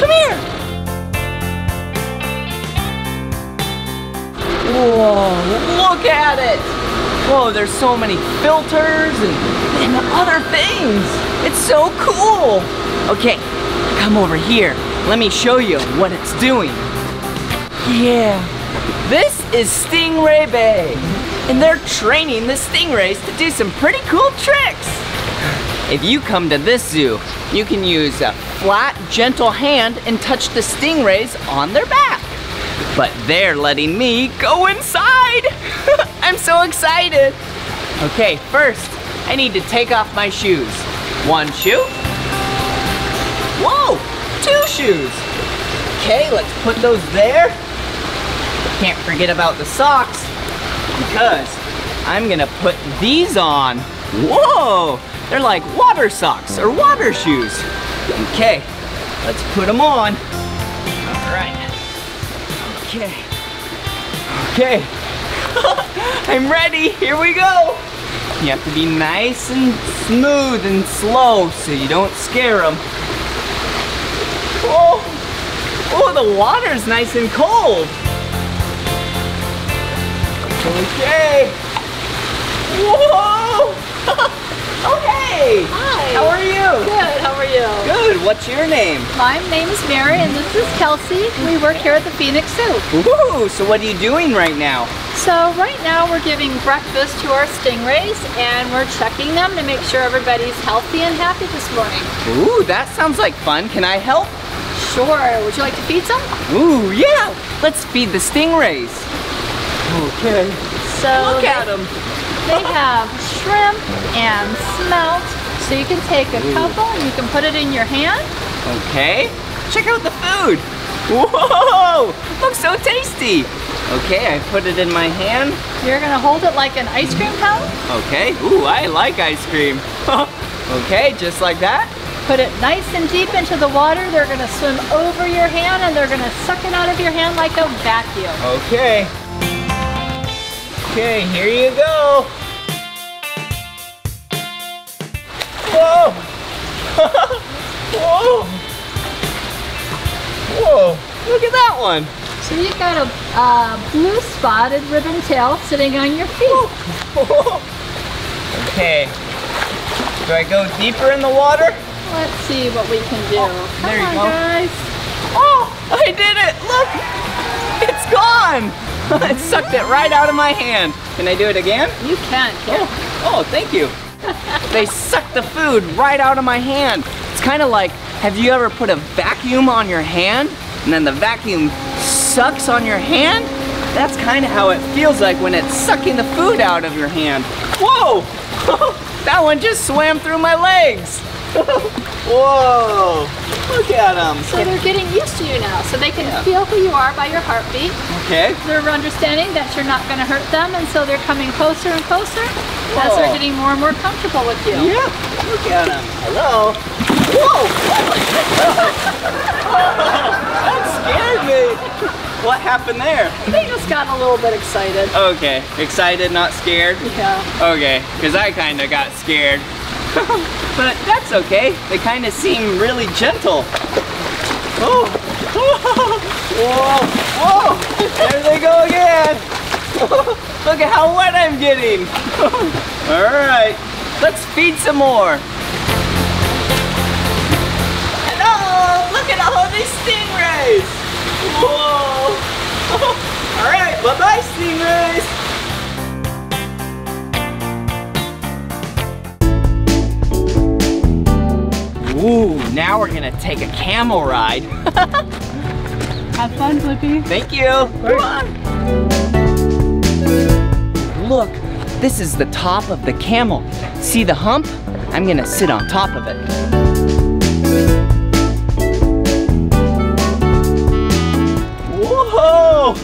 Speaker 2: Come here. Whoa, look at it. Whoa, there's so many filters and, and other things. It's so cool. Okay, come over here. Let me show you what it's doing. Yeah, this is Stingray Bay. And they're training the stingrays to do some pretty cool tricks. If you come to this zoo, you can use a flat, gentle hand and touch the stingrays on their back. But they're letting me go inside. (laughs) I'm so excited. Okay, first, I need to take off my shoes. One shoe. Whoa, two shoes. Okay, let's put those there. Can't forget about the socks because I'm gonna put these on. Whoa, they're like water socks or water shoes. Okay, let's put them on. All right. Okay. Okay. (laughs) I'm ready. Here we go. You have to be nice and smooth and slow so you don't scare them. Oh, oh, the water's nice and cold. Okay. Whoa. (laughs) okay.
Speaker 12: Hi.
Speaker 2: How are you?
Speaker 12: Good. How are you?
Speaker 2: Good. What's your name?
Speaker 12: My name is Mary, and this is Kelsey. We work here at the Phoenix Zoo.
Speaker 2: Ooh, so what are you doing right now?
Speaker 12: So right now we're giving breakfast to our stingrays, and we're checking them to make sure everybody's healthy and happy this morning.
Speaker 2: Ooh, that sounds like fun. Can I help?
Speaker 12: Sure. Would you like to feed some?
Speaker 2: Ooh, yeah. Let's feed the stingrays. Okay.
Speaker 12: So
Speaker 2: Look
Speaker 12: they,
Speaker 2: at them.
Speaker 12: they have shrimp and smelt. So you can take a couple and you can put it in your hand.
Speaker 2: Okay. Check out the food. Whoa! Looks so tasty. Okay, I put it in my hand.
Speaker 12: You're gonna hold it like an ice cream cone.
Speaker 2: Okay. Ooh, I like ice cream. (laughs) okay, just like that.
Speaker 12: Put it nice and deep into the water. They're gonna swim over your hand and they're gonna suck it out of your hand like a vacuum.
Speaker 2: Okay. Okay, here you go. Whoa! (laughs) Whoa! Whoa! Look at that one.
Speaker 12: So you've got a uh, blue spotted ribbon tail sitting on your feet. (laughs)
Speaker 2: Okay. Do I go deeper in the water?
Speaker 12: Let's see what we can do. Oh, Come
Speaker 2: there you
Speaker 12: on,
Speaker 2: go.
Speaker 12: guys.
Speaker 2: Oh, I did it! Look! It's gone! (laughs) it sucked it right out of my hand. Can I do it again?
Speaker 12: You can, oh, Here.
Speaker 2: Oh, thank you. they sucked the food right out of my hand. It's kind of like, have you ever put a vacuum on your hand and then the vacuum sucks on your hand? That's kind of how it feels like when it's sucking the food out of your hand. Whoa! (laughs) that one just swam through my legs. (laughs) Whoa! Look at them.
Speaker 12: So they're getting used to you now, so they can
Speaker 2: Yeah.
Speaker 12: feel who you are by your heartbeat.
Speaker 2: Okay.
Speaker 12: They're understanding that you're not going to hurt them, and so they're coming closer and closer as they're getting more and more comfortable with you.
Speaker 2: Yeah. Look at them. Hello. Whoa! that scared me. What happened there?
Speaker 12: They just got a little bit excited.
Speaker 2: Okay. Excited, not scared?
Speaker 12: Yeah.
Speaker 2: Okay, because I kind of got scared. (laughs) but that's okay. They kind of seem really gentle. Oh. (laughs) Whoa. Whoa. There they go again. (laughs) Look at how wet I'm getting. All right. Let's feed some more. Look at all these stingrays. Whoa. All right. Bye-bye, stingrays. Ooh, now we're gonna take a camel ride. (laughs)
Speaker 12: Have fun, Blippi.
Speaker 2: Thank you. Come on. Look, this is the top of the camel. See the hump? I'm gonna sit on top of it. Whoa!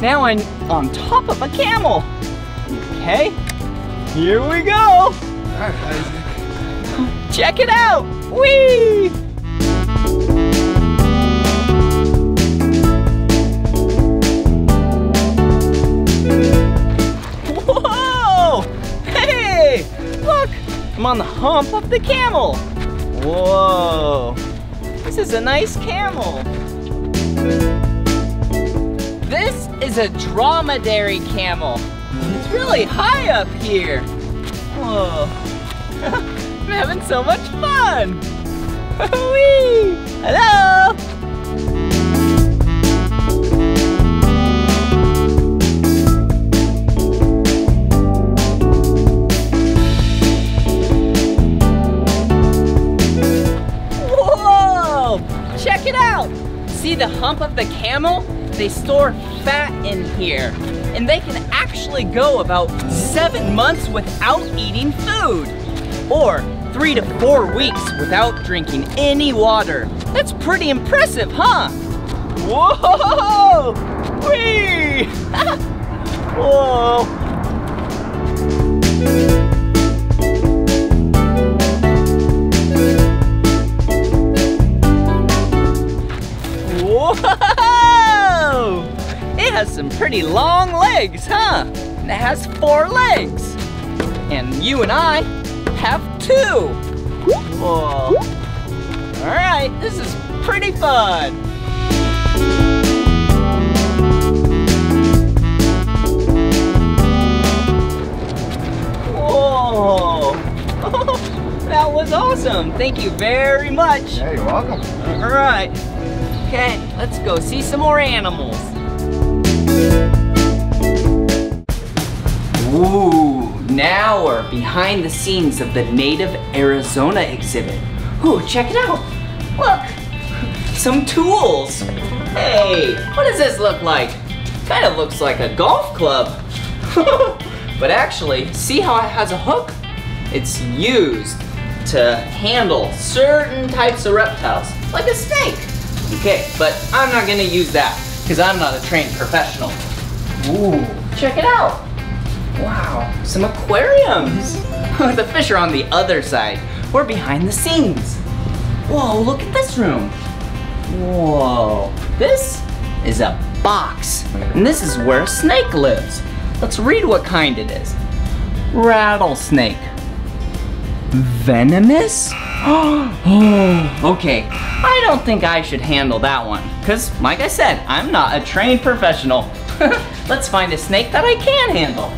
Speaker 2: Now I'm on top of a camel. Okay, here we go. Check it out. Whee! Whoa! Hey! Look! I'm on the hump of the camel! Whoa! This is a nice camel! This is a dromedary camel. It's really high up here. Whoa. (laughs) having so much fun. (laughs) Hello! Whoa! Check it out! See the hump of the camel? They store fat in here. And they can actually go about seven months without eating food. Or three to four weeks without drinking any water. That's pretty impressive, huh? Whoa! Whee! (laughs) Whoa! Whoa! It has some pretty long legs, huh? And it has four legs. And you and I two. Whoa. All right, this is pretty fun. Whoa. (laughs) that was awesome. Thank you very much.
Speaker 6: Yeah, you're welcome.
Speaker 2: All right. Okay, let's go see some more animals. Ooh, now we're behind the scenes of the Native Arizona exhibit. Ooh, check it out. Look, some tools. Hey, what does this look like? Kind of looks like a golf club. (laughs) but actually, see how it has a hook? It's used to handle certain types of reptiles, like a snake. Okay, but I'm not gonna use that because I'm not a trained professional. Ooh, check it out. Wow, some aquariums. (laughs) the fish are on the other side. We're behind the scenes. Whoa, look at this room. Whoa, this is a box. And this is where a snake lives. Let's read what kind it is. Rattlesnake. Venomous? (gasps) Oh, okay. I don't think I should handle that one. Because, like I said, I'm not a trained professional. (laughs) Let's find a snake that I can handle.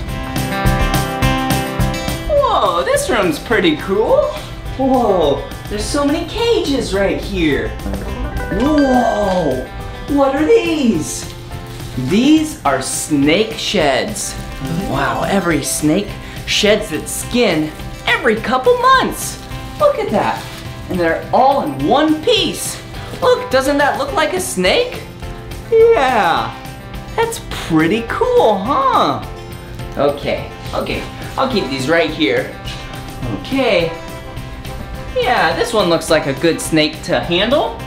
Speaker 2: This room's pretty cool. Whoa, there's so many cages right here. Whoa, what are these? These are snake sheds. Wow, every snake sheds its skin every couple months. Look at that. And they're all in one piece. Look, doesn't that look like a snake? Yeah, that's pretty cool, huh? Okay, okay, I'll keep these right here. Okay. Yeah, this one looks like a good snake to handle.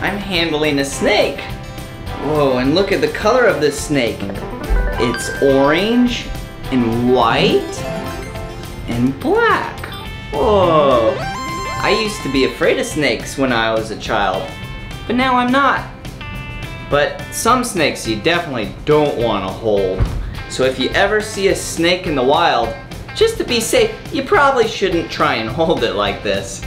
Speaker 2: I'm handling a snake. Whoa, and look at the color of this snake. It's orange and white and black. Whoa. I used to be afraid of snakes when I was a child, but now I'm not. But some snakes you definitely don't want to hold. So if you ever see a snake in the wild, just to be safe, you probably shouldn't try and (laughs) hold it like this.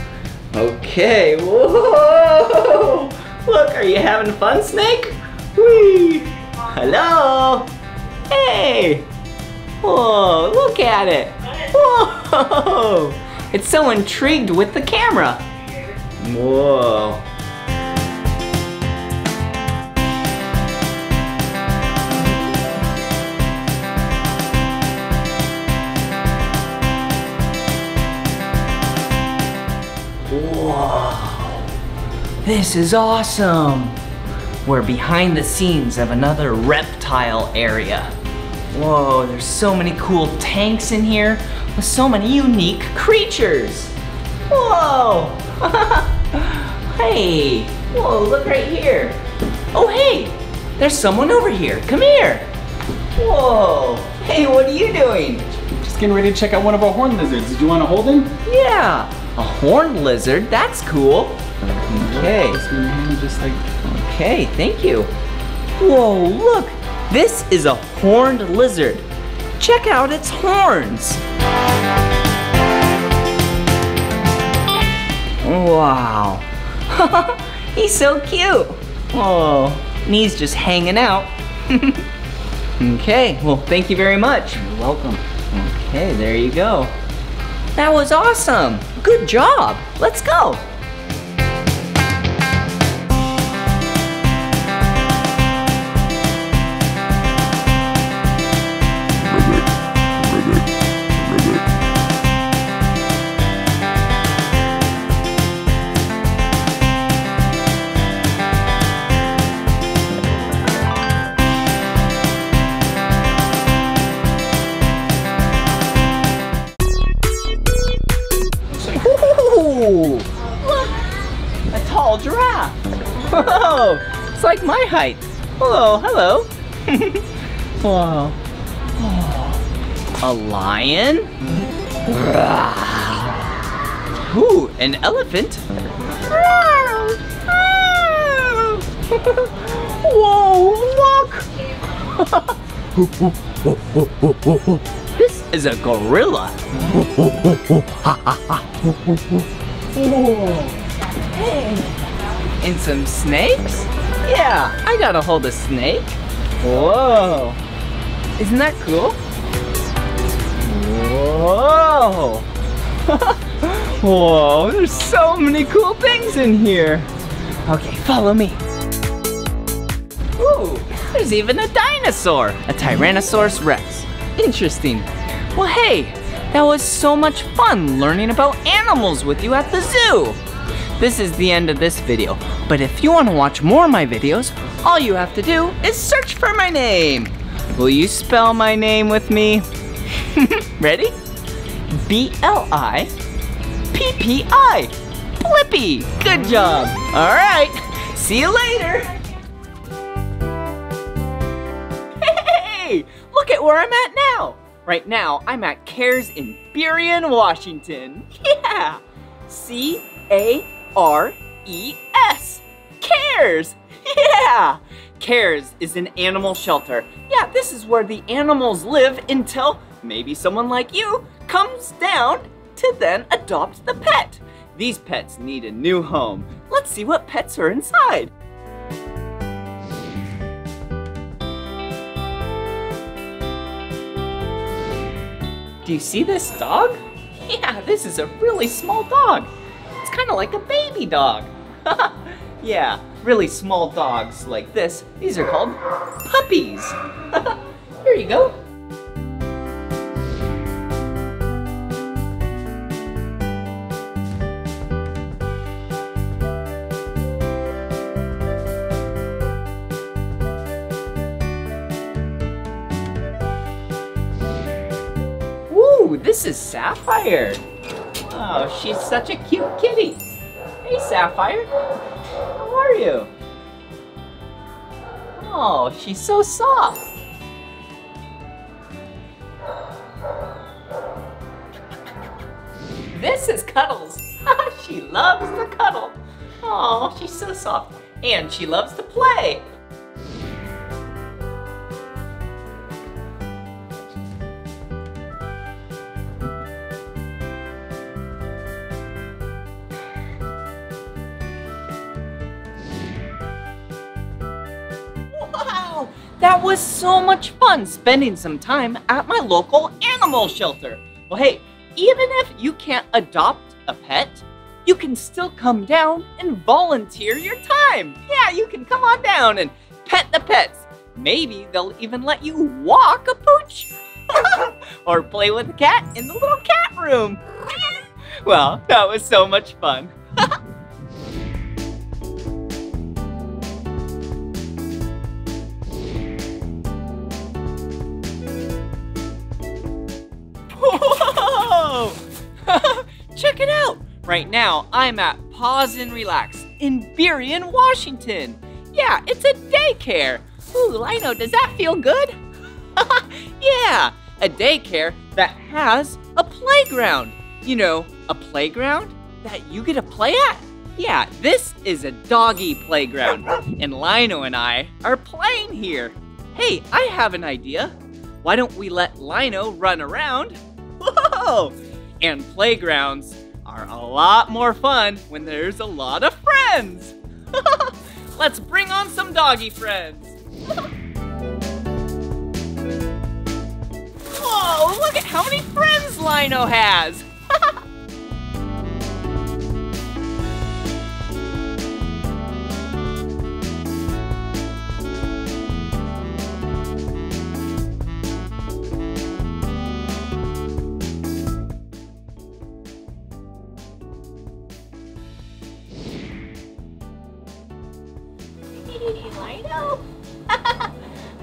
Speaker 2: Okay, whoa! Look, are you having fun, snake? Whee! Hello? Hey! Whoa, look at it! Whoa! (laughs) It's so intrigued with the camera. Whoa. Whoa. This is awesome. We're behind the scenes of another reptile area. Whoa, there's so many cool tanks in here with so many unique creatures. Whoa! (laughs) hey, whoa, look right here. Oh, hey, there's someone over here. Come here. Whoa, hey, what are you doing?
Speaker 10: Just getting ready to check out one of our horn lizards. Did you want to hold him?
Speaker 2: Yeah, a horned lizard, that's cool. Okay. Okay, thank you. Whoa, look, this is a horned lizard. Check out its horns. Wow. (laughs) he's so cute. Oh, and he's just hanging out. (laughs) okay, well, thank you very much.
Speaker 13: You're welcome.
Speaker 2: Okay, there you go. That was awesome. Good job. Let's go. Like. Hello, hello. (laughs) Whoa. Oh, a lion. Ooh, an elephant. Whoa, look. (laughs) This is a gorilla. (laughs) And some snakes? Yeah, I gotta hold a snake. Whoa. Isn't that cool? Whoa. (laughs) Whoa, there's so many cool things in here. Okay, follow me. Ooh, there's even a dinosaur, a Tyrannosaurus Rex. Interesting. Well, hey, that was so much fun learning about animals with you at the zoo. This is the end of this video, but if you want to watch more of my videos, all you have to do is search for my name. Will you spell my name with me? (laughs) Ready? B-L-I P-P-I. Blippi. Good job. All right. See you later. Hey, look at where I'm at now. Right now, I'm at CARES in Burien, Washington. (laughs) Yeah. C-A-R-E-S. CARES. (laughs) Yeah. CARES is an animal shelter. Yeah, this is where the animals live until maybe someone like you comes down to then adopt the pet. These pets need a new home. Let's see what pets are inside. Do you see this dog? (laughs) Yeah, this is a really small dog. Kind of like a baby dog. (laughs) yeah, really small dogs like this, these are called puppies. (laughs) Here you go. This is Sapphire. Oh, she's such a cute kitty. Hey, Sapphire. How are you? Oh, she's so soft. This is Cuddles. (laughs) she loves to cuddle. Oh, she's so soft. And she loves to play. That was so much fun spending some time at my local animal shelter. Well, hey, even if you can't adopt a pet, you can still come down and volunteer your time. Yeah, you can come on down and pet the pets. Maybe they'll even let you walk a pooch (laughs) or play with a cat in the little cat room. (laughs) well, that was so much fun. Right now, I'm at Paws and Relax in Burien, Washington. Yeah, it's a daycare. Ooh, Lino, does that feel good? (laughs) yeah, a daycare that has a playground. You know, a playground that you get to play at? Yeah, this is a doggy playground, and Lino and I are playing here. Hey, I have an idea. Why don't we let Lino run around? (laughs) Whoa! And playgrounds are a lot more fun when there's a lot of friends. (laughs) Let's bring on some doggy friends. (laughs) Whoa, look at how many friends Lino has. (laughs)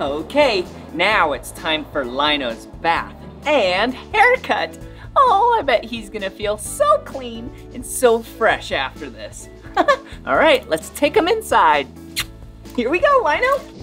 Speaker 2: okay, now it's time for Lino's bath and haircut. Oh, I bet he's gonna feel so clean and so fresh after this. (laughs) All right, let's take him inside. Here we go, Lino.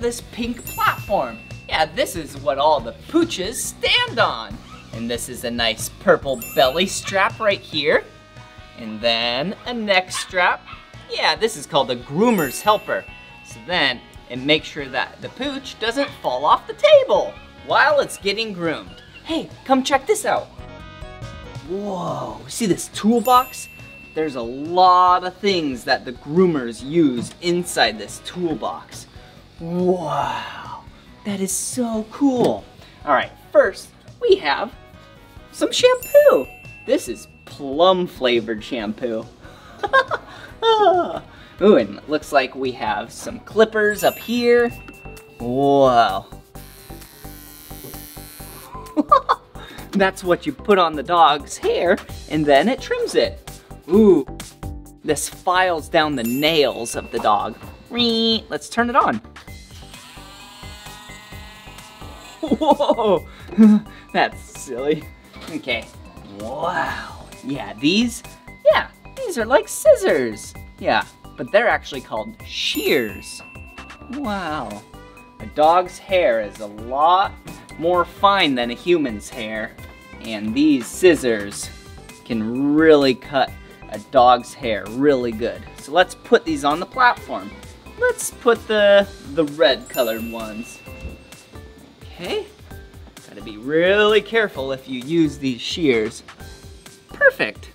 Speaker 2: This pink platform. Yeah, this is what all the pooches stand on. And this is a nice purple belly strap right here. And then a neck strap. Yeah, this is called a groomer's helper. So then it makes sure that the pooch doesn't fall off the table while it's getting groomed. Hey, come check this out. Whoa, see this toolbox? There's a lot of things that the groomers use inside this toolbox. Wow, that is so cool. All right, first we have some shampoo. This is plum flavored shampoo. (laughs) Ooh, and it looks like we have some clippers up here. Wow. (laughs) That's what you put on the dog's hair, and then it trims it. Ooh, this files down the nails of the dog. Let's turn it on. (laughs) Whoa, (laughs) that's silly. Okay, wow. Yeah, these, yeah, these are like scissors. Yeah, but they're actually called shears. Wow. A dog's hair is a lot more fine than a human's hair, and these scissors can really cut a dog's hair really good. So let's put these on the platform. Let's put the, the red colored ones. Okay, gotta be really careful if you use these shears. Perfect.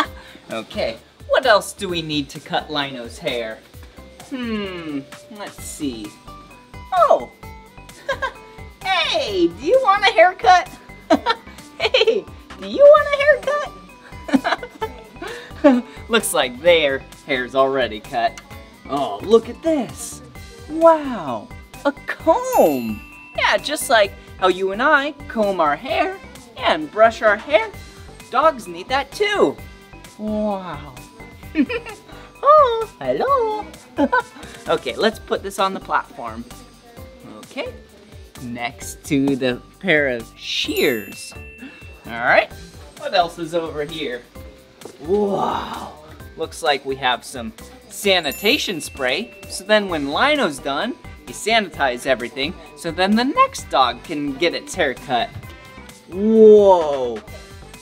Speaker 2: (laughs) okay, what else do we need to cut Lino's hair? Hmm, let's see. Oh, (laughs) hey, do you want a haircut? (laughs) hey, do you want a haircut? Looks like their hair's already cut. Oh, look at this. Wow, a comb. Yeah, just like how you and I comb our hair and brush our hair, dogs need that too. Wow. (laughs) oh, hello. (laughs) okay, let's put this on the platform. Okay, next to the pair of shears. All right, what else is over here? Wow, looks like we have some sanitation spray. So then when Lino's done, you sanitize everything, so then the next dog can get its hair cut. Whoa,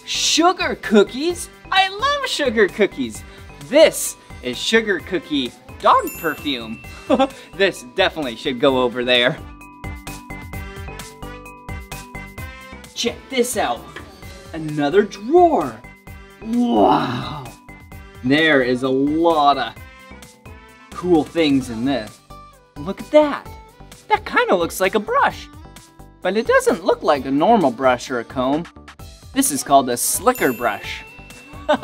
Speaker 2: sugar cookies? I love sugar cookies. This is sugar cookie dog perfume. (laughs) this definitely should go over there. Check this out. Another drawer. Wow. There is a lot of cool things in this. Look at that. That kind of looks like a brush. But it doesn't look like a normal brush or a comb. This is called a slicker brush. (laughs) All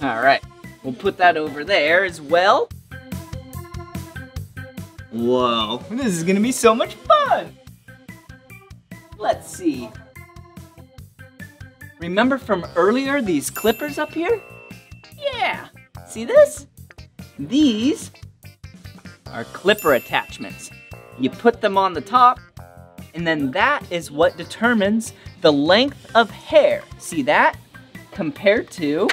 Speaker 2: right, we'll put that over there as well. Whoa, this is gonna be so much fun. Let's see. Remember from earlier these clippers up here? Yeah, see this? These are clipper attachments. You put them on the top, and then that is what determines the length of hair. See that? Compared to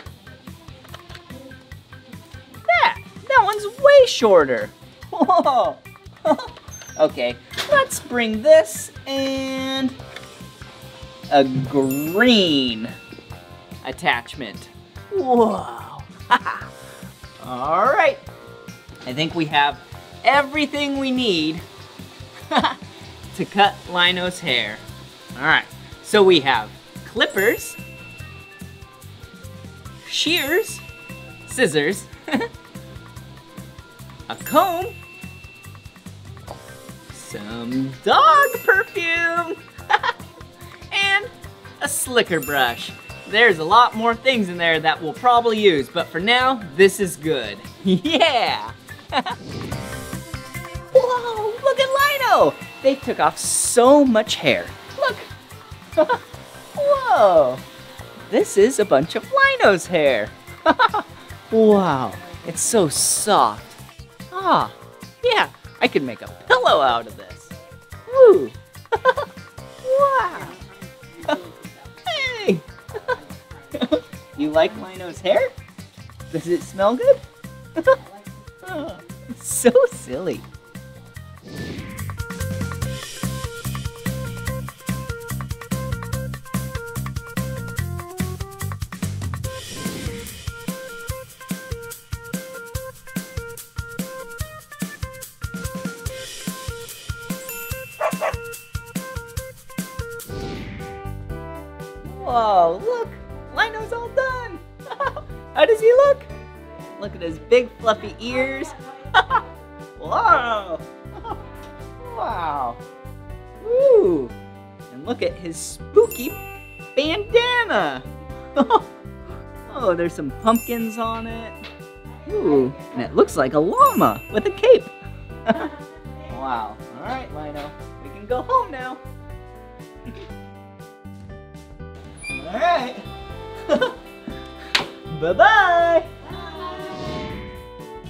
Speaker 2: that. That one's way shorter. Whoa. (laughs) okay, let's bring this and a green attachment. Whoa. (laughs) All right. I think we have everything we need (laughs) to cut Lino's hair. All right, so we have clippers, shears, scissors, (laughs) a comb, some dog perfume, (laughs) and a slicker brush. There's a lot more things in there that we'll probably use, but for now, this is good. (laughs) yeah! (laughs) Whoa, look at Lino! They took off so much hair. Look! (laughs) Whoa! This is a bunch of Lino's hair. wow, it's so soft. Ah, yeah, I could make a pillow out of this. Woo! wow! You like Lino's hair? Does it smell good? (laughs) so silly. Whoa, fluffy ears. (laughs) Whoa! (laughs) wow! Ooh! And look at his spooky bandana! (laughs) oh, there's some pumpkins on it. Ooh, and it looks like a llama with a cape. wow. All right, Lino, we can go home now. All right. Bye-bye.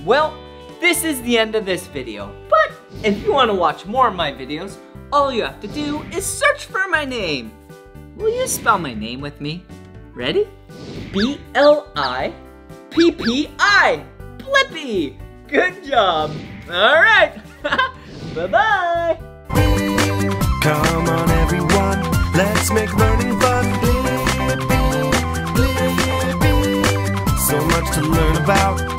Speaker 2: Well, this is the end of this video. But if you want to watch more of my videos, all you have to do is search for my name. Will you spell my name with me? Ready? B-L-I-P-P-I. Blippi. Good job. All right. (laughs) Bye-bye.
Speaker 1: Come on, everyone, let's make learning fun. So much to learn about,